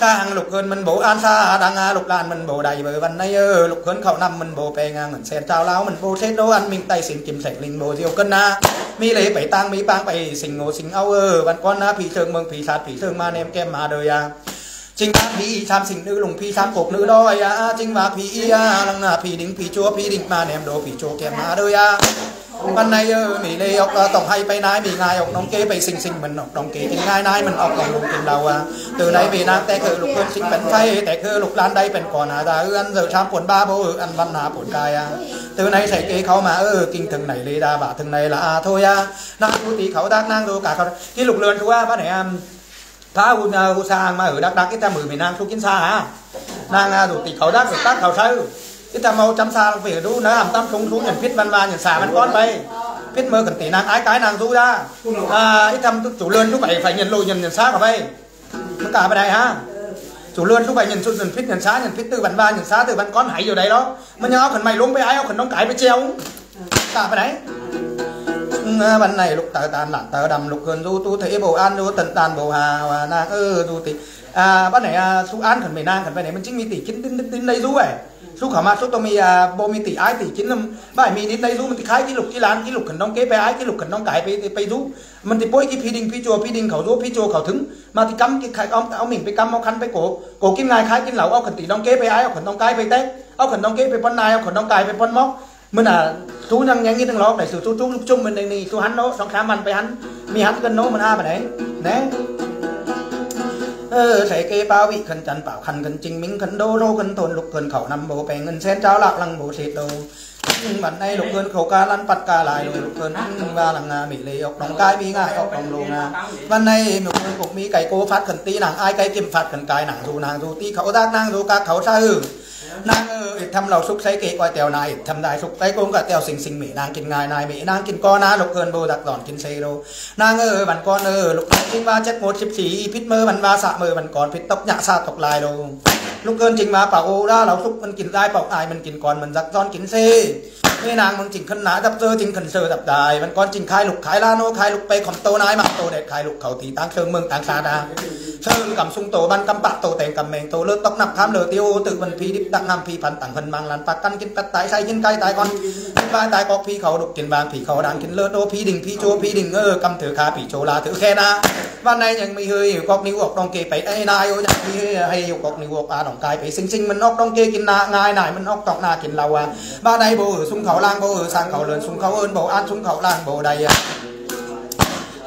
sa hằng lục hơn mình bố an sa đang a lục lan mình bố đầy bờ văn nay ơ, lục hơn khẩu năm mình bố pe ngang mình sen trao lao mình bố thế đô ăn mình tay xin kim sẹt linh bố diêu cân na. Mi lấy bảy tang, mi bang bảy sinh ngô sinh âu ơ, văn con na phí trường mương phí sát phí trường ma nem kem mà đời à. Chính bác phí tham sinh nữ lùng, phí tham cục nữ đôi à. Chính bác phí à lăng à phí đính, phí chúa, phí đính ma nem đồ phí chúa kem mà đời à. วันในเออมีเลยออกต้องให้ไปนายมีงายออกน้องเก๋ไปสิงสิงมันออกน้องเก๋เป็นงายนายมันออกน้องลูกกินเราอะตื่นไหนไปนางแต่คือลูกเพื่อนสิงเป็นไทยแต่คือลูกล้านใดเป็นก่อนอาตาเอื้อนเดือดช้ำปวบ้าโบราเอออันวันหนาปวกายอะตื่นไหนใส่เก๋เขามาเออกินถึงไหนเลยดาบะถึงไหนละอาโทยะนางผู้ตีเขาดักนางดูกาเขาที่ลูกเรือนคือว่าพระไหนอะพระอุณาหุสางมาเออดักดักที่ตามือไปนางทุกินซาฮะนางอาดูตีเขาดักตักเขาใช้ cái ta mau chăm xa về đu, nó làm tâm không xuống nhận phít văn ba, nhận xả văn con bay. Phít mơ cần tỷ nàng, ái cái nàng du ra. À ít thăm chủ lươn lúc vậy phải nhận lô nhận nhận xa cả bay. Nó cả bên đây ha. Chủ lươn lúc vậy nhận xuất nhận phít, nhận xá, nhận phít từ văn ba, nhận xá từ văn con, hãy vô đấy đó. Mà nhớ khẩn mày luôn với ai khẩn nóng cái với treo. Cả bên ừ, à, này lục tờ tàn lặn, tờ đầm, lục gần du tu thế, bồ an du tận tàn bồ hà và nàng ơ du tị à bắt này à, su an khẩn về nang khẩn về này mình chính mi tỷ chín tin tin đây rú ấy su khả ma su tôi mi à bo mi tỷ ai tỷ chín năm bảy mi đến đây rú mình thì khai cái lục cái lan cái lục khẩn nông kế về ai cái lục khẩn nông cải về về rú mình thì bôi cái phi đình phi chùa phi đình khẩu rú phi chùa khẩu thứng mà thì cắm cái khai ông ông mình phải cắm ông khăn phải cổ cổ kim ngài khai kim lẩu ông khẩn tỷ nông kế về ai ông khẩn nông cải về tết ông khẩn nông kế về pon nai ông khẩn nông cải về pon móc mình à chú năng nhanh như thằng lót này sửa chú chú lúc chung mình này này chú hắn nó xong khám ăn phải hắn mi hắn cân nó mình a mà này nè Ờ, thấy cái bao vị khẩn chắn bảo khẩn khẩn chính minh khẩn đô đô khẩn thôn, lục khẩn khẩu năm bộ bè ngân sen trao lạc lăng bộ thịt đầu. Nhưng bản này lục cơn khẩu ca lăn bật ca lại, lục cơn và là nga, mỹ lì ốc đóng cái mi ngại ốc đóng lù nga. Văn này một cơn cục mi cái cô phát khẩn tí nàng, ai cái kim phát khẩn cái nàng dù nàng dù tí khẩu giác, nàng dù các khẩu sa hưởng นางเออทำเราซุกไซเกอ้อยเตียวนายทำได้ซุกไซกงกับเตียวสิงสิงหมีนางกินงายนายหมีนางกินก้อนาลูกเกินโบดักหลอนกินเซโรนางเออบันก้อนเออลูกเกินจริว่าเจ็ดหมดสิบสี่พิษเมื่อบันว่าสะเมื่อบันก่อนพิษตกหยะซาตกลายโลลูกเกินจริงมาเป่าโอด้าเราซุกมันกินได้เป่าอายมันกินก่อนมันดักซ้อนกินเซนี่นางมึงจริงขนหาดับเจอจริงขันเซอดับได้มันก้อนจริงขายลูกขายลาโนขายลูกไปขอมโตนายมาโตเด็ดขายลูกเขาตีตังเชิงเมืองต่างชาติ sơn cầm sung tổ ban cầm bạc tổ tèn cầm mèn tổ lơ tóc nạp tham lơ tiêu tự vần phi đích đặng nam phi phản tặng hình mang lan phạt căn kinh cắt tái sai kinh cay tái con vai tái cọc phi khẩu đục tiền vàng phi khẩu đàn kinh lơ đô phi đình phi chô phi đình ơ cầm thử khá phi chô là thử khe na văn này nhận mi hơi hiểu cọc níu ọc đong kê phải ai nai ô nhận mi hay hiểu cọc níu ọc à đong cai phải sinh sinh mình ọc đong kê kinh na ngay này mình ọc tọc na kinh lau à ba đây bộ ở sung khẩu lang bộ ở sang khẩu lớn sung khẩu ơn bộ an sung khẩu lang bộ đây à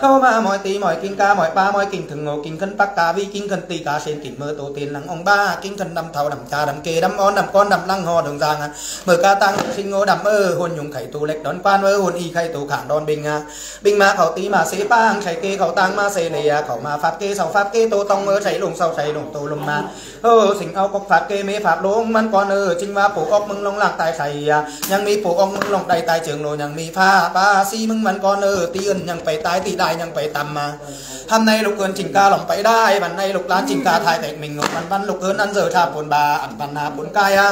khâu ma, mọi tí, mọi kinh ca, mọi ba, mọi kinh thường ngộ kinh khấn bắc ca vi kinh khấn tỳ ca sen kinh mơ tổ tiền lăng ông ba. Kinh khấn đầm thầu đầm cha, đầm kê, đầm on, đầm con, đầm lăng hò đường giang à. mở ca tăng, sinh ngô đầm ơ, hồn nhung, khải tu lệch đón quan, ơ, hồn y, khải tu khản đòn, bình à. Bình ma khẩu tí mà xế, ba khải kê khẩu tăng ma xế lì à. khẩu ma, pháp kê sau pháp kê, tô tông, ơ, cháy lùng sau cháy lùng, tô lùng mà ơ, sinh ao cốc, pháp kê, mê pháp lùng man, con, ơ, chinh ma phủ ốc, mưng lông lạc, tài khải à. nhang mi phủ ốc, mưng lông đầy, tài, trường, lô, nhang mi, pha, ba, si, mưng, man, con, ơ tí ơn nhang phải tài tỷ đại ยังไปตำมาทำในลูกเกินจิงกาหลงไปได้บันในลูกล้านจิงกาทายแต่มิงบันบันลูกเกินอันเจอท่าปนบาอันปันนาปนกายะ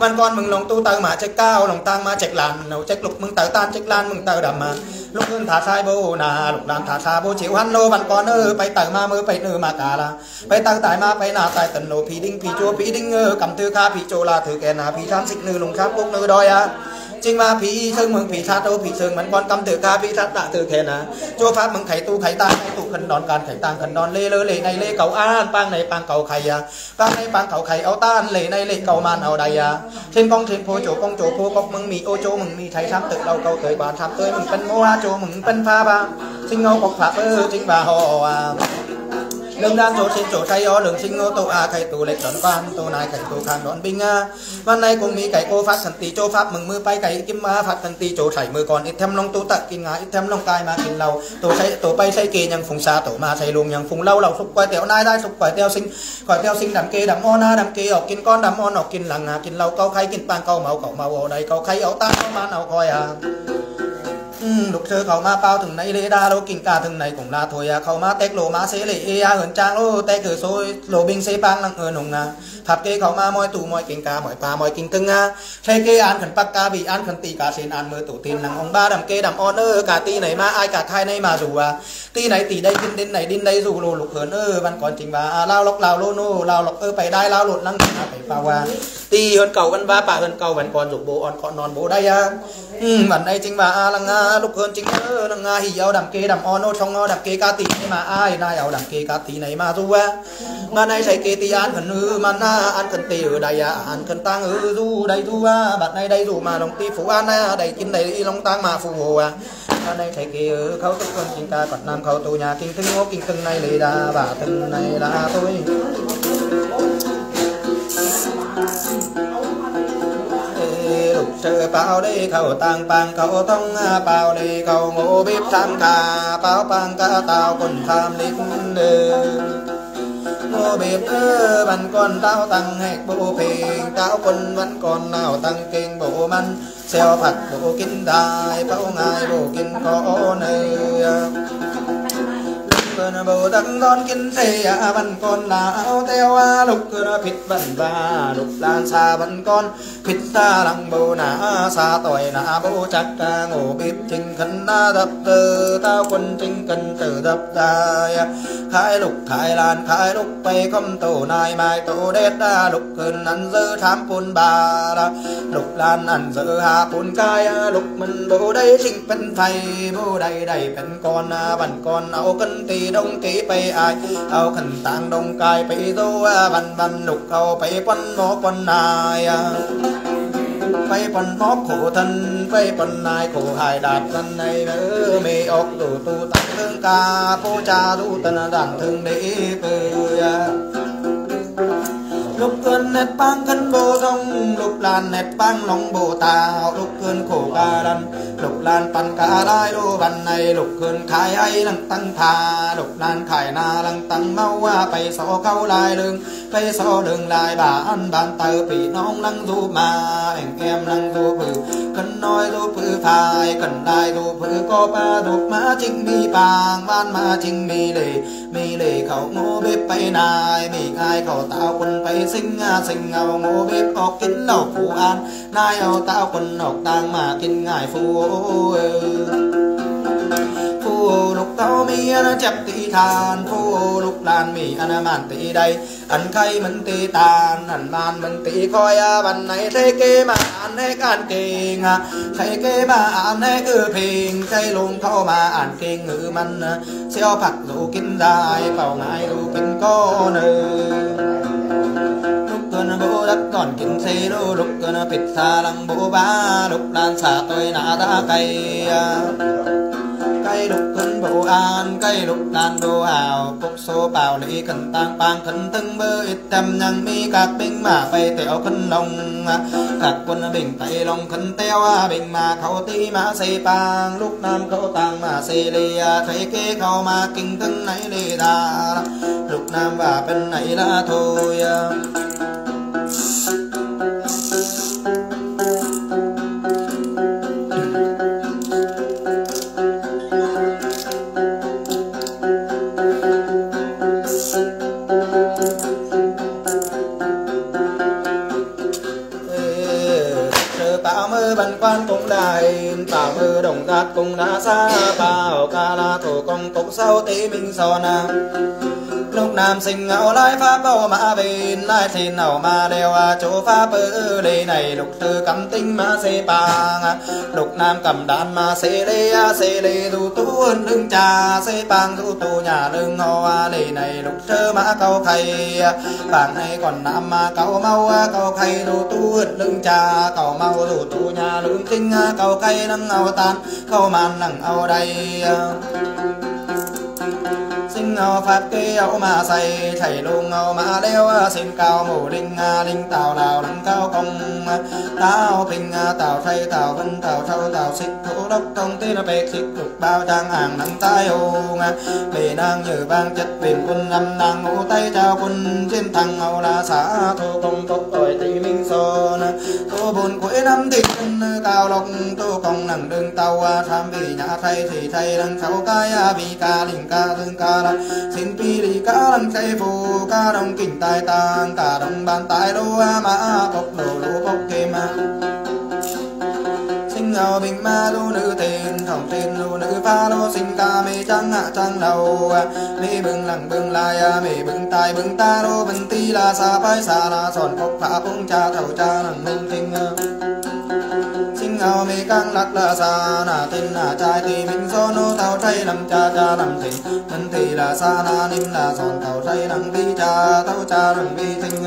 มันก่อนมึงลงตู้เติมาเช็กก้าวลงตังมาเช็กลานเอาเช็กลูกมึงเติตานเช็กลานมึงเติดำมาลูกเกินถาทายโบนาลูกล้านถาทาโบเฉียวฮันโลบันก่อนเออไปเติมาเมื่อไปเออมากาลาไปตังตายมาไปนาตายตันโลพีดิ้งพีโจพีดิ้งเออกำตือข้าพีโจลาถือแกนาพีทามสิกนื้อลงครับพวกนื้อดอยอะ จริงมาผีเชิงเมืองผีชาโตผีเชิงเหมันก่อนกำถือกาผีชัดตะถือแค่นะโจฟ้ามึงไข่ตู้ไข่ตาไข่ตู้ขันนอนการไข่ตางขันนอนเล่เลเล่ในเล่เก่าอ้านปางในปางเก่าไข่ยาปางในปางเก่าไข่เอาต้านเล่ในเล่เก่ามันเอาใดยาเช่นกองเช่นโพโจกองโจโพกมึงมีโอโจมึงมีไทยช้ำตึกเราเก่าเคยบานช้ำเตยมึงเป็นโมอาโจมึงเป็นฟ้าบ้าจริงเงากอกผาเออจริงบ่าฮอ lương đan chỗ xin chỗ say o lương sinh ô tổ a, thầy tù lệch đón quan tổ này khai tù khang đón binh nay cùng mỹ cái cô, phát thần tì chỗ pháp mừng mưa bay cái kim ma phát thần tì chỗ sảy mưa còn ít thêm long tu tận kinh ngã ít thêm long cai mà kinh lâu tổ say tổ bay say kỳ nhằng phùng xa tổ ma say luồng nhằng phùng lâu lâu sục quay tèo nai đai sục quay teo sinh. Quay teo sinh đầm kê đầm o na đầm kê ọc kinh con đầm o ọc kinh lằng à kinh lâu câu khay kinh pan câu màu cậu màu ở đây câu khay ấu ta câu man nào coi à lục sơ khẩu ma bao thường nãy lê đa lô kinh cả thường nãy cũng là thôi à. Khẩu ma tét lô ma xế lệ ê a hưởng trang lô tét cửa xôi lô binh xế bang lặng ở hùng à. มาเต็กโลมาเสเลเอียเหินจางโลเต็กเออโซยโลบิงเซปังลังเออหนงนะผับเกเขามามอยตู่มอยกิงกามอยปลามอยกิงตึงอ่ะใช้เกอ่านขันปักกาบีอ่านขันตีกาเซนอ่านมือตู่ตีนหนังองบ้าดำเกดำออนเออกาตีไหนมาอายกาไทยในมาสู่อ่ะตีไหนตีได้ดินดินไหนดินได้สู่โลลูกเหินเออวันก่อนจริงว่าลาวล็อกลาวโลโนลาวล็อกเออไปได้ลาวหลุดลังไปปาว่าตีเหินเก่ากันว่าป่าเหินเก่าวันก่อนสู่โบออนก่อนนอนโบได้อ่ะอืมวันไหนจริงว่าลังงาลูกเหินจริงเออลังงาหิเอาดำเกดำออนโนช่องเอาดำเกกาตีนี่มาอายนายเอาดำเกกาตีไหนมาสู่อ่ะมาในใส่เกตีอ่านขันเออมันน่า an cần tì ở đây à, an cần tăng ở du đây du à bạn này đây dù mà lòng ti phú an a đây kinh đây long tăng mà phù hồ a này thầy kỳ ở khâu tu quân kinh ta còn nam, khâu tu nhà kinh thương ngô kinh thương này lì đà bà thân này là tôi. Sư bao đi khẩu tăng bằng khẩu thông à, bao đi khẩu ngô bếp tam ca bao bằng ca tao quần tham linh cô biệt ư văn con tao tăng hẹt bộ phiền tao quân vẫn con nào tăng kinh bộ manh xeo phật bộ kinh đại bao ngài bộ kinh có nơi cơn bồ tát con kinh thế à văn con lão theo a lục cơn phít văn và lục lan xa văn con phít ta lăng bồ nà xa tội nà bồ chắc ngộ bếp trình khẩn na đập từ tao quân trình cần từ đập đài khai lục khai lan khai lục bay không tổ nai, mai tổ đét đa. Lục cơn ăn dơ tham phun bà lục lan ăn dơ hà phun cai lục mình bồ đây trình phân thầy bồ đây đầy phân con văn con áo cân tì đông ký bay ai ao khẩn tang đông cai bay đô văn văn lục khâu bay quân nó quân ai ไปปนนอกโขทันไปปนนายโขหายดาบทันในเออเมออกตูตูตังเรื่องกาผู้จาดูตนดังถึงไดเปย lúc cơn nét băng cân bồ rong lúc lan nét băng lòng bồ tào lúc cơn khổ ca đần lúc lan pan ca đai đô văn này lúc cơn khai ai lăng tăng thà lúc lan khai na lăng tăng mau qua bay so câu lại đường bay so đường lại bà ăn bàn tờ bị nong lăng du mà anh em lăng du bự cần nói du bự phai cần đai du bự có ba đục má chính mi bàng ban má chính mi lệ mi lệ khẩu ngô bếp bay nai mi khai khẩu tao quân bay sinh sinh ngầu ngô bếp có kín lẩu phù an nai ao tao quân học tang mà kinh ngài phu phu lúc tao mi ăn chập tị than phu lúc lan mi ăn màn tị đây ăn khay mình tị tàn ăn man mình tị coi bàn này thấy kê mà ăn hay ăn kinh thấy kê mà ăn hay cứ phiền thấy luôn khâu mà ăn kinh ngữ man xeo phật dù kinh dài vào ngài dù kinh có nơi lúc cơn đất còn kinh xe đô lục cơn pịt xa lăng bố ba lục lan xả tôi nã ta cây à. cây lục cân bộ an cây lục đàn đồ ảo cục số bào lý cần tăng bang thân thân bơ ít tâm nhang mi. Các binh mà bay tèo khấn lòng à. các quân bình tay lòng khấn teo à. bình mà khẩu tí mà xây bang lúc nam khẩu tang mà xây lì thấy kế khẩu mà kinh thân này lì đà. Lúc nam và bên này là thôi bần quan cũng đại bảo mư đồng giác cũng đã xa bảo ca la thủ công cũng sau tí minh son lúc nam sinh ngạo lai pháp bao mã bên lai thì nào mà đều chỗ pháp ư đây này, lục tư cầm tinh mà xê bang lục nam cầm đàn mà xê lê xê lê, du tu ơn lưng cha xê pang, du tu nhà lưng hoa đây này, lục tư mã cao khay. Bang này còn nam mà cao mau cao khay, du tu ơn lưng cha cao mau, du tu nhà lưng tinh cao khay, nâng ao tan cao màn nâng ao đây pháp kê ấu mà say, thầy luôn ngao mà đeo xin cao mù linh linh, tào lào lăng cao công. Tao bình tào thay tào vân, tào thâu, tào xích, thủ đốc thông tin là bệ, xích lục bao trang, hàng nắng tai hồ bề đang như vang, chất biển quân âm đang ngủ tay trao quân trên thằng ngao là xã thu công tốc tội tây minh son thu buồn cuối năm thì tào lộc thu công, nặng đường tàu, tham vì nhà thay thì thay đang sáu cái vì ca linh ca thương ca là xin pi đi cả lăng cây phù, cả đồng kinh tài tàng cả đồng bàn tài đô mã bốc đồ lô bốc mà sinh ngào bình ma lô nữ tên, thòng tên lô nữ pha lô sinh ca mê trăng hạ trăng đầu mê bừng lặng bừng lai mê bừng tai bừng ta lô, bừng ti là sa phai sa là sòn phục phá bông cha thầu cha lặng hương tinh ao mi căng lắc là sa na tin là trai thì mình so nô tao trai làm cha cha làm thịnh mình thì là sa na nim là giòn tao trai làm vi cha tao cha làm vi tinh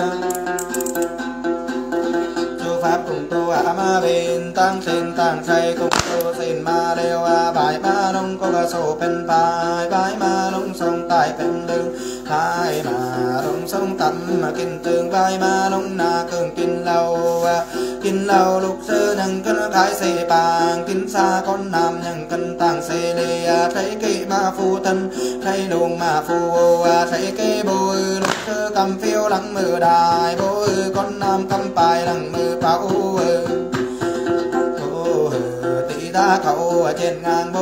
pháp cùng tu a ma bên tăng xin tăng thầy cùng tu xin ma đeo a à. bài ma nông có ca sổ bên bài. Bài ma nông sông tại bên đường. Hai ma nông sông tâm mà kinh tương bài ma nông na cường kinh lâu à. kinh lâu lục sư nâng cân khai xê bàng. Kinh xa con nam nhân cân tàng xê a thấy kỵ ma phu thân, thấy luồng ma phu thấy kỵ bồi lục sư cầm phiêu lăng mưa đài. Bồi con nam cầm bài เขาโอ้ตีดาเขาเจนงางโบ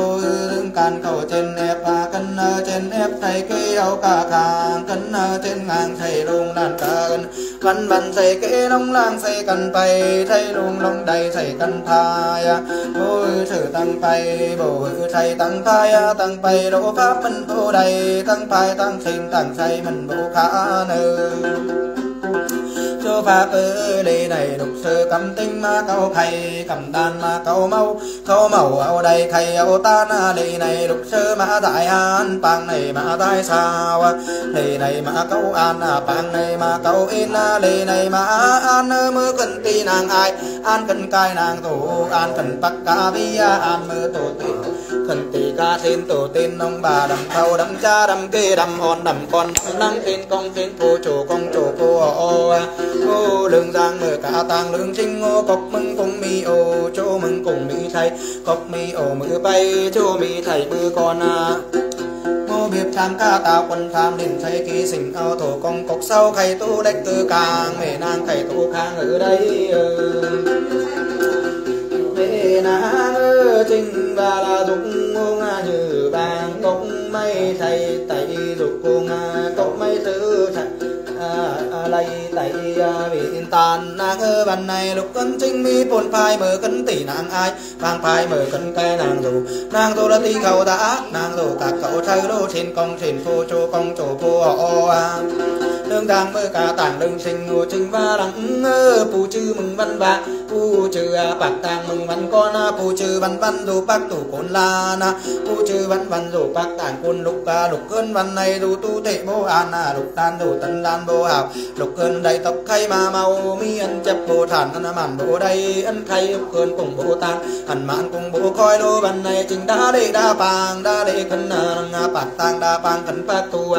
ถึงกันเขาเจนแอบพากันเนเจนแอบไทยเคยวกาคางกันเนเจนงางไทยลงด้านกันวันวันใส่เกลงล่างใส่กันไปไทยลงลงใดใส่กันพายโอ้ยเธอตั้งไปโบเออใทยตั้งพายตั้งไปโลภามันโบใดตั้งพายตั้งเซ็งตั้งใส่มันโบขาเนอ cho pháp ơi đi này lục sư cầm tinh ma câu khay cầm đàn ma câu mau câu màu ao đây khay ao tan. Đi này lục sư ma đại an, bang này ma đại sao? Đi này ma câu an, bang này ma câu in. Đi này ma an, mưa cần ti nàng ai? An cần cai nàng thủ an cần bắc ca vi. An mưa tổ tin, thần tỷ ca thiên tổ tin. Ông bà đầm thâu, đầm cha, đầm kê, đầm hòn, đầm con, đầm năng thiên con thiên cô chủ, con chủ, cô ô ô, lương giang mở cả tàng, lương trinh ô cọc mừng cùng mi ô, chỗ mừng cùng mi thầy. Cọc mi ô, mưa bay, chỗ mi thầy mưa con à ô biệp tham, ca tạo quân tham đình thầy, ký sinh, ao thổ, công cọc sau, khay tu, đách tư càng mẹ nàng, khay tu khang ở đây mẹ nàng trình và là dục ngôn như vàng cọc mây thầy, tẩy dục nga cọc mây thứ thật lây tay vì à, tàn. Nàng cơ bàn này lục cân trinh mi bồn phai mở cân tỷ nàng ai. Vàng phai mở cân cây nàng dù. Nàng dù là tí khẩu đã, nàng dù các cậu trai đô trên công trên phô chô công chỗ phô họ lương đang mơ cả tảng đương sinh ngô trình và đắng phù chư mừng văn vạ. Phù chư à, bạc tàng mừng văn con à, phù chư văn văn dù bác tủ côn la na phù chư văn văn dù bác tàng côn lục ca lục cơn văn này dù tu thể bố an lục tan dù tân lan bố hào lục cơn đầy tóc khay mà màu mi ân chấp bố thản anh màn bố đây ân khay lục cơn cùng bố tan, hẳn mạn cùng bố coi lô văn này chính đa đệ đa pàng đa đệ khấn nang bạc tang đa pàng khấn bác tu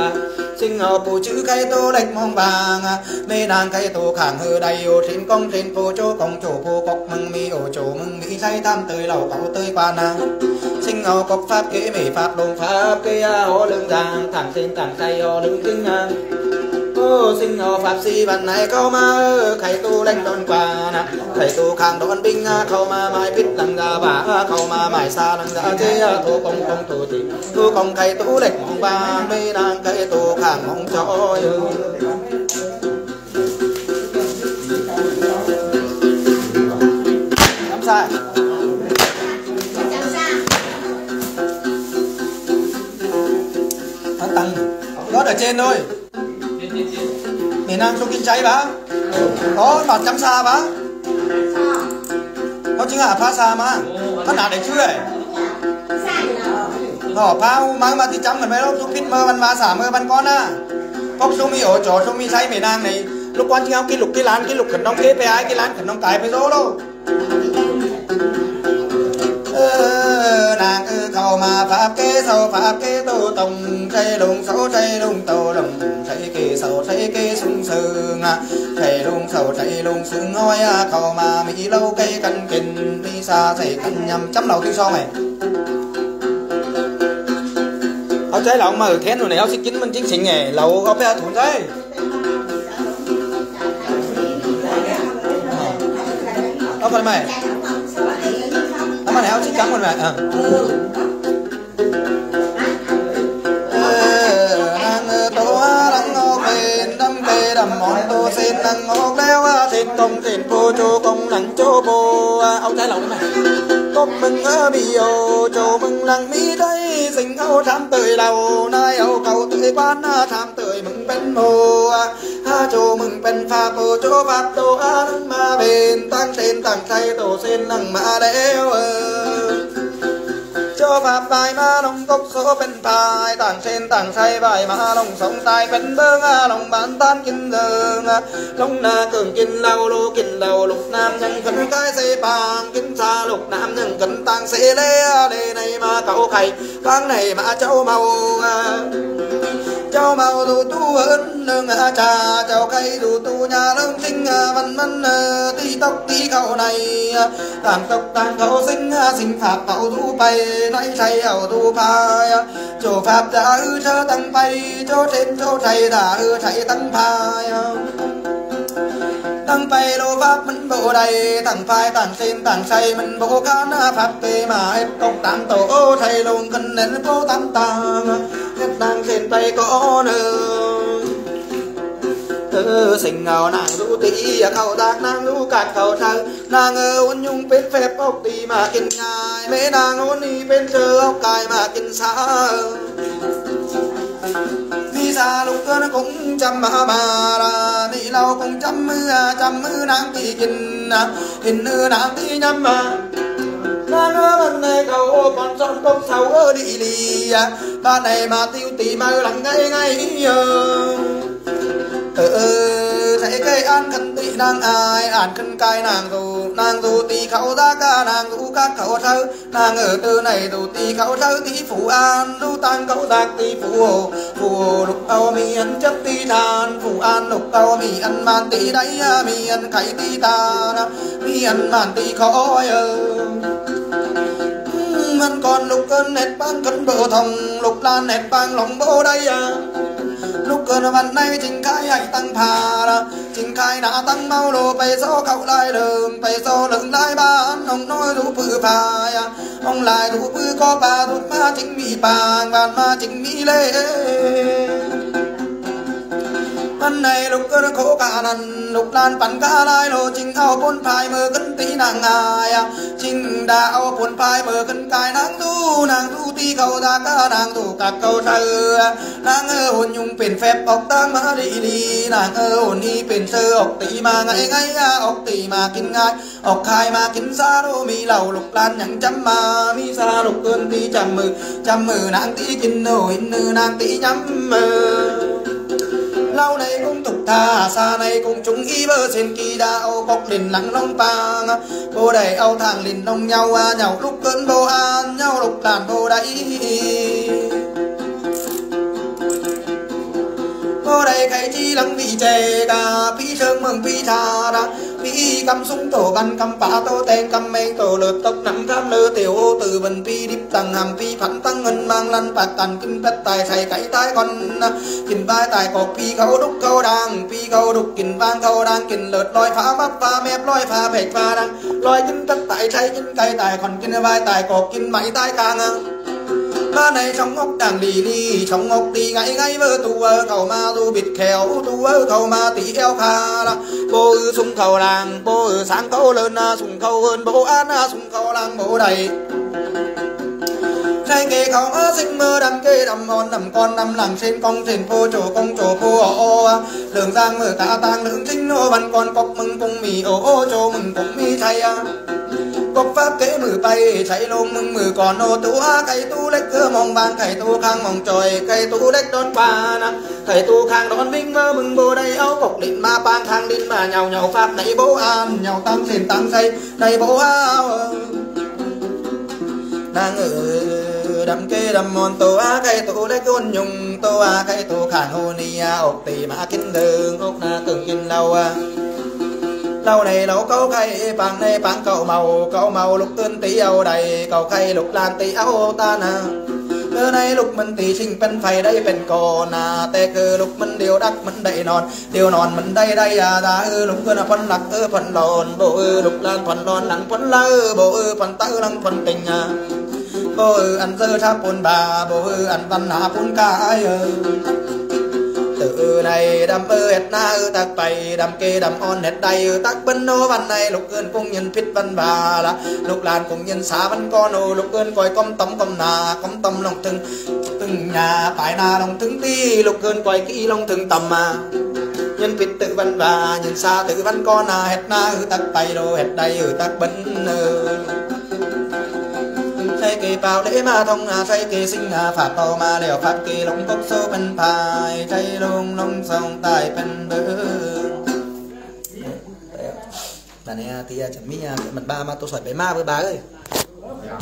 sinh ở phù chữ khay tô đạch mong vàng mê nàng khay tô khẳng hư đầy ô trên công trên phố chỗ công chỗ phố cọc mừng mi ô chỗ mừng mỹ say tam tới lầu cầu tới qua nàng. Sinh ở cọc pháp kế mỹ pháp đồng pháp kế ô lưng giang thẳng trên thẳng khay ô lưng kinh ô sinh ở pháp si văn này câu ma khay tu đánh đòn qua nè khay tu khang đòn binh à, khâu ma mai biết lăng ra và khâu ma mai xa lăng ra thế à, thu công công thu thì thu công khay tu lệch mong ba, mê đang khay tu khang mong cho ơi sai tăng. Nó ở trên thôi. Miền Nam cho kinh cháy bá có bảo chăm xa bá có chứng hả phá xa mà nó nào để chưa ấy họ phá mang mà thì chăm mình mấy lúc lúc biết mơ văn ma xả mơ văn con á phốc xuống mi ổ chỗ xuống mi say miền Nam này lúc quan chứng cái lục cái lán cái lục khẩn đông kế pe ai cái lán khẩn đông cái phải dỗ đâu nàng ư cầu mà pháp kế sau pháp kế tu tùng xây lùng sâu xây lùng tàu lùng xây kế sâu xây kế sung sương xây lùng sâu xây lùng sương ngôi à cầu mà mỹ lâu cây cân kinh đi xa xây cân nhầm chấm đầu tiên so mày. Áo trái lỏng mà ừ, ở thén rồi này, áo xích chín mình chính xịn nghề lâu áo bé thủng thế. Ờ. Áo phải mày? Mà lẹo chết! ำมอตัวสินังออกแล้วว่าสิตรงสิปูจกงหลังโจโบเอาใจเราไหมก้มมึงเออมีโอโจมึงหลังมีได้สิ่งเอาทำเตยเรานายเอาเก่าเตยบ้านหน้าทำเตยมึงเป็นโมอาโจมึงเป็นฟาโปโจฟาดโตอานังมาเป็นตั้งเซนตั้งใจโตเซนนังมาแล้วเออ cho pháp bài ma long cốc số bên tài. Tàng trên tàng say bài ma long sống tai bên bương a long bán tan kinh dương long na cường kinh lâu lô kinh lâu lục nam nhân cấn cái xe bàng. Kinh xa lục nam nhân cấn tàng xe lê đề này mà cậu khay tháng này mà châu màu cháu mau dù tu hơn nương trà cháu cây dù tu, nhà lông sinh à, văn văn tí tóc tí khẩu này à, tàng tóc tàng khẩu sinh à, sinh pháp bảo tu bay nói say ảo tu phai chỗ pháp đã ư chơ tăng bay chỗ trên chỗ thầy đã ư thầy tăng phai tăng bay lô pháp mình bộ đầy, tăng phai tăng xin tăng say mình bộ cán pháp tê mà hết công tăng tổ thầy luôn cần nên phố tăng tăng hết đang trên tay có nương thơ sinh ngào nàng du tí khẩu tác nàng du cạt khẩu thơ. Nàng ôn nhung bên phép ốc tì mà kinh ngài mẹ nàng ôn đi bên chờ ốc cài mà kinh xa. Đi xa lúc cơ nó cũng chăm mà bà ra, đi lâu cũng chăm mưa chăm mưa nàng tí kinh hình nữ nàng tí nhắm mà nàng na bên này cầu còn son tóc sầu ở đi lì ba này mà tiêu tì mà lặng ngay ngay Ờ, ờ, ừ thấy cây ăn khăn tị nàng ai ăn khăn cai nàng dù nàng dù tì khẩu ra ca, nàng dù các khẩu thơ. Nàng ở từ này dù tì khẩu thơ tí phụ an. Dù tăng khẩu tạc tí phụ hồ phụ hồ lục tàu mi ăn chấp tí than. Phụ an lục tàu mi ăn man tí đấy à, mi ăn khẩy tí ta mi ăn man tí khói ơ. Mình còn lục cơn nét băng cân bộ thòng, lục lan nét băng lòng bố đây à. lúc cơn văn nay trình khai hãy tăng phà ra trình khai đã tăng mau lô bày số cậu lại đường bày số lượng lại bán ông nói đủ bự phà ông lại đủ bự có bà đủ ma chính mỹ bàng bàn ma chính mỹ lê Văn này lục cơ khổ cả nần lục lan bắn cả lai lô trình ao bốn phai mơ cân tí nàng ngài trình đạo bốn phai mơ cân cài nàng tu nàng tu tí cầu ra cả nàng tu các cầu thơ nàng ơ hồn nhung เลุกเกิดวันไหนจิงคายใหญ่ตั้งพาจิงคายหนาตั้งเมาโลไปโซเข้าลายเดิมไปโซหลึงลายบ้านน้องน้อยรู้ปื้อพาย้องลายรู้ปื้อก็ปลาทุกมาจิงมีปางบ้านมาจิงมีเล่ อันในลูกกระโคกานันลูกนานปันกาลายโลจิงเอาปนพายมือขึ้นตีนางงายจิงดาเอาปนพายมือขึ้นกายนางตู้นางตู้ตีเขาตากานางตู้กักเขาเธอนางเออหุ่นยุงเป็นแฟบออกตั้งมาดีดีนางเออหุ่นนี้เป็นเธอออกตีมาไงไงออกตีมากินง่ายออกคายมากินซาโรมีเหล่าลูกลานยังจำมามีซาลูกเกินตีจำมือจำมือนางตีกินโนอินเนอนางตีย้ำมือ đau này cũng tục tha, xa này cũng chúng y bơ xin kỳ đạo. Bọc liền lắng nông pang bồ đầy âu thang liền nông nhau à, nhau lúc cơn bồ an nhau lúc đàn bồ đáy. Bồ đầy cái chi lăng vị chè cả phi sơn mừng phi thà ra phi cầm súng tổ văn cầm phá tô tên cầm men tổ lượt tốc nắm cam lơ tiểu ô từ bình phi điệp tầng hàm phi phản tăng ngân mang lăn bạc tàn kim tất tài thầy cái tai con kim vai tài cột phi khâu đúc khâu đàng phi khâu đúc kình vang khâu đàng kình lượt loi phá mắt phá mép loi phá bẹt phá đăng loi kim tất tài thầy kim cây tài còn kim vai tài cột kim mảy tai càng ma này trong ngóc đàng lì lì, trong ngóc đi ngay ngay vơ tu ơ cầu ma tu bịt khéo tu ơ cầu ma tí eo kha la bố ư sung cầu làng, bố ư sáng cầu lớn à, sung cầu hơn bố an à, sung cầu làng bố đầy khai kê khảo á sinh mơ đầm kê đầm ngon đầm con đầm làng trên công trên phô chỗ công, chỗ phô ô ô đường giang mở cả tang đường chính ô văn con cọc mừng cung mì, ô ô, chỗ mừng cung mì chay. À cốc pháp kế mử bay, chạy lông mừng mử còn ô tú á. Cây tu lách cơ mong ban, cây tu khang mong trồi, cây tu lách đón ba na cây tu khang đón minh mơ mừng bồ đây áo cọc định ma ban, khang đinh mà nhau nhau pháp này bố an. Nhau tăng trên tăng xây đầy bố áo đang đâm đam kê đâm mòn, tô á cây tô lấy côn nhung, tô á cây tô khả hô ni á ốc tì mã kinh đường, ốc na cưng kinh lâu á lâu này lâu câu khay bằng này bằng cậu màu cậu màu lục tương tí âu đầy, cậu khay lục lan tí âu ta nà cơ này lục mình tí sinh bên phải đây bên cổ nà tê cơ lục mình điều đắc mình đầy non, điều non mình đây đây à ra ư lục cơ là phân lạc ư phân lòn, bộ ư lục lan phân lòn, lặng phân lơ bộ ư phân tơ lăng phân tình à bố ư ăn dơ tháp bồn bà, bố ư ăn văn hạ bồn ca ai ơ từ này đam ơ hết na ư tắc bày đam kê đam on hết đầy ư tắc bân nô văn này. Lục ơn cũng nhân phít văn bà là lục làn cũng nhân xá văn con ô lục ơn coi com tấm com nà, com tâm lòng từng từng nhà phải na lòng từng ti. Lục ơn coi kỹ lòng từng tầm mà nhân phít tự văn bà nhân xa tự văn con à hết na ư tắc bày đồ, hết đầy ơ tạc bân ơ thay kỳ bao lễ ma thông à thay kỳ sinh à phạt tàu ma liều pháp kỳ long cốc số bên phải thay lung long sông tài bên bờ bạn này à, thì à, chẳng mi à, mình ba mà tôi sỏi bé ma với bà ơi. Dạ.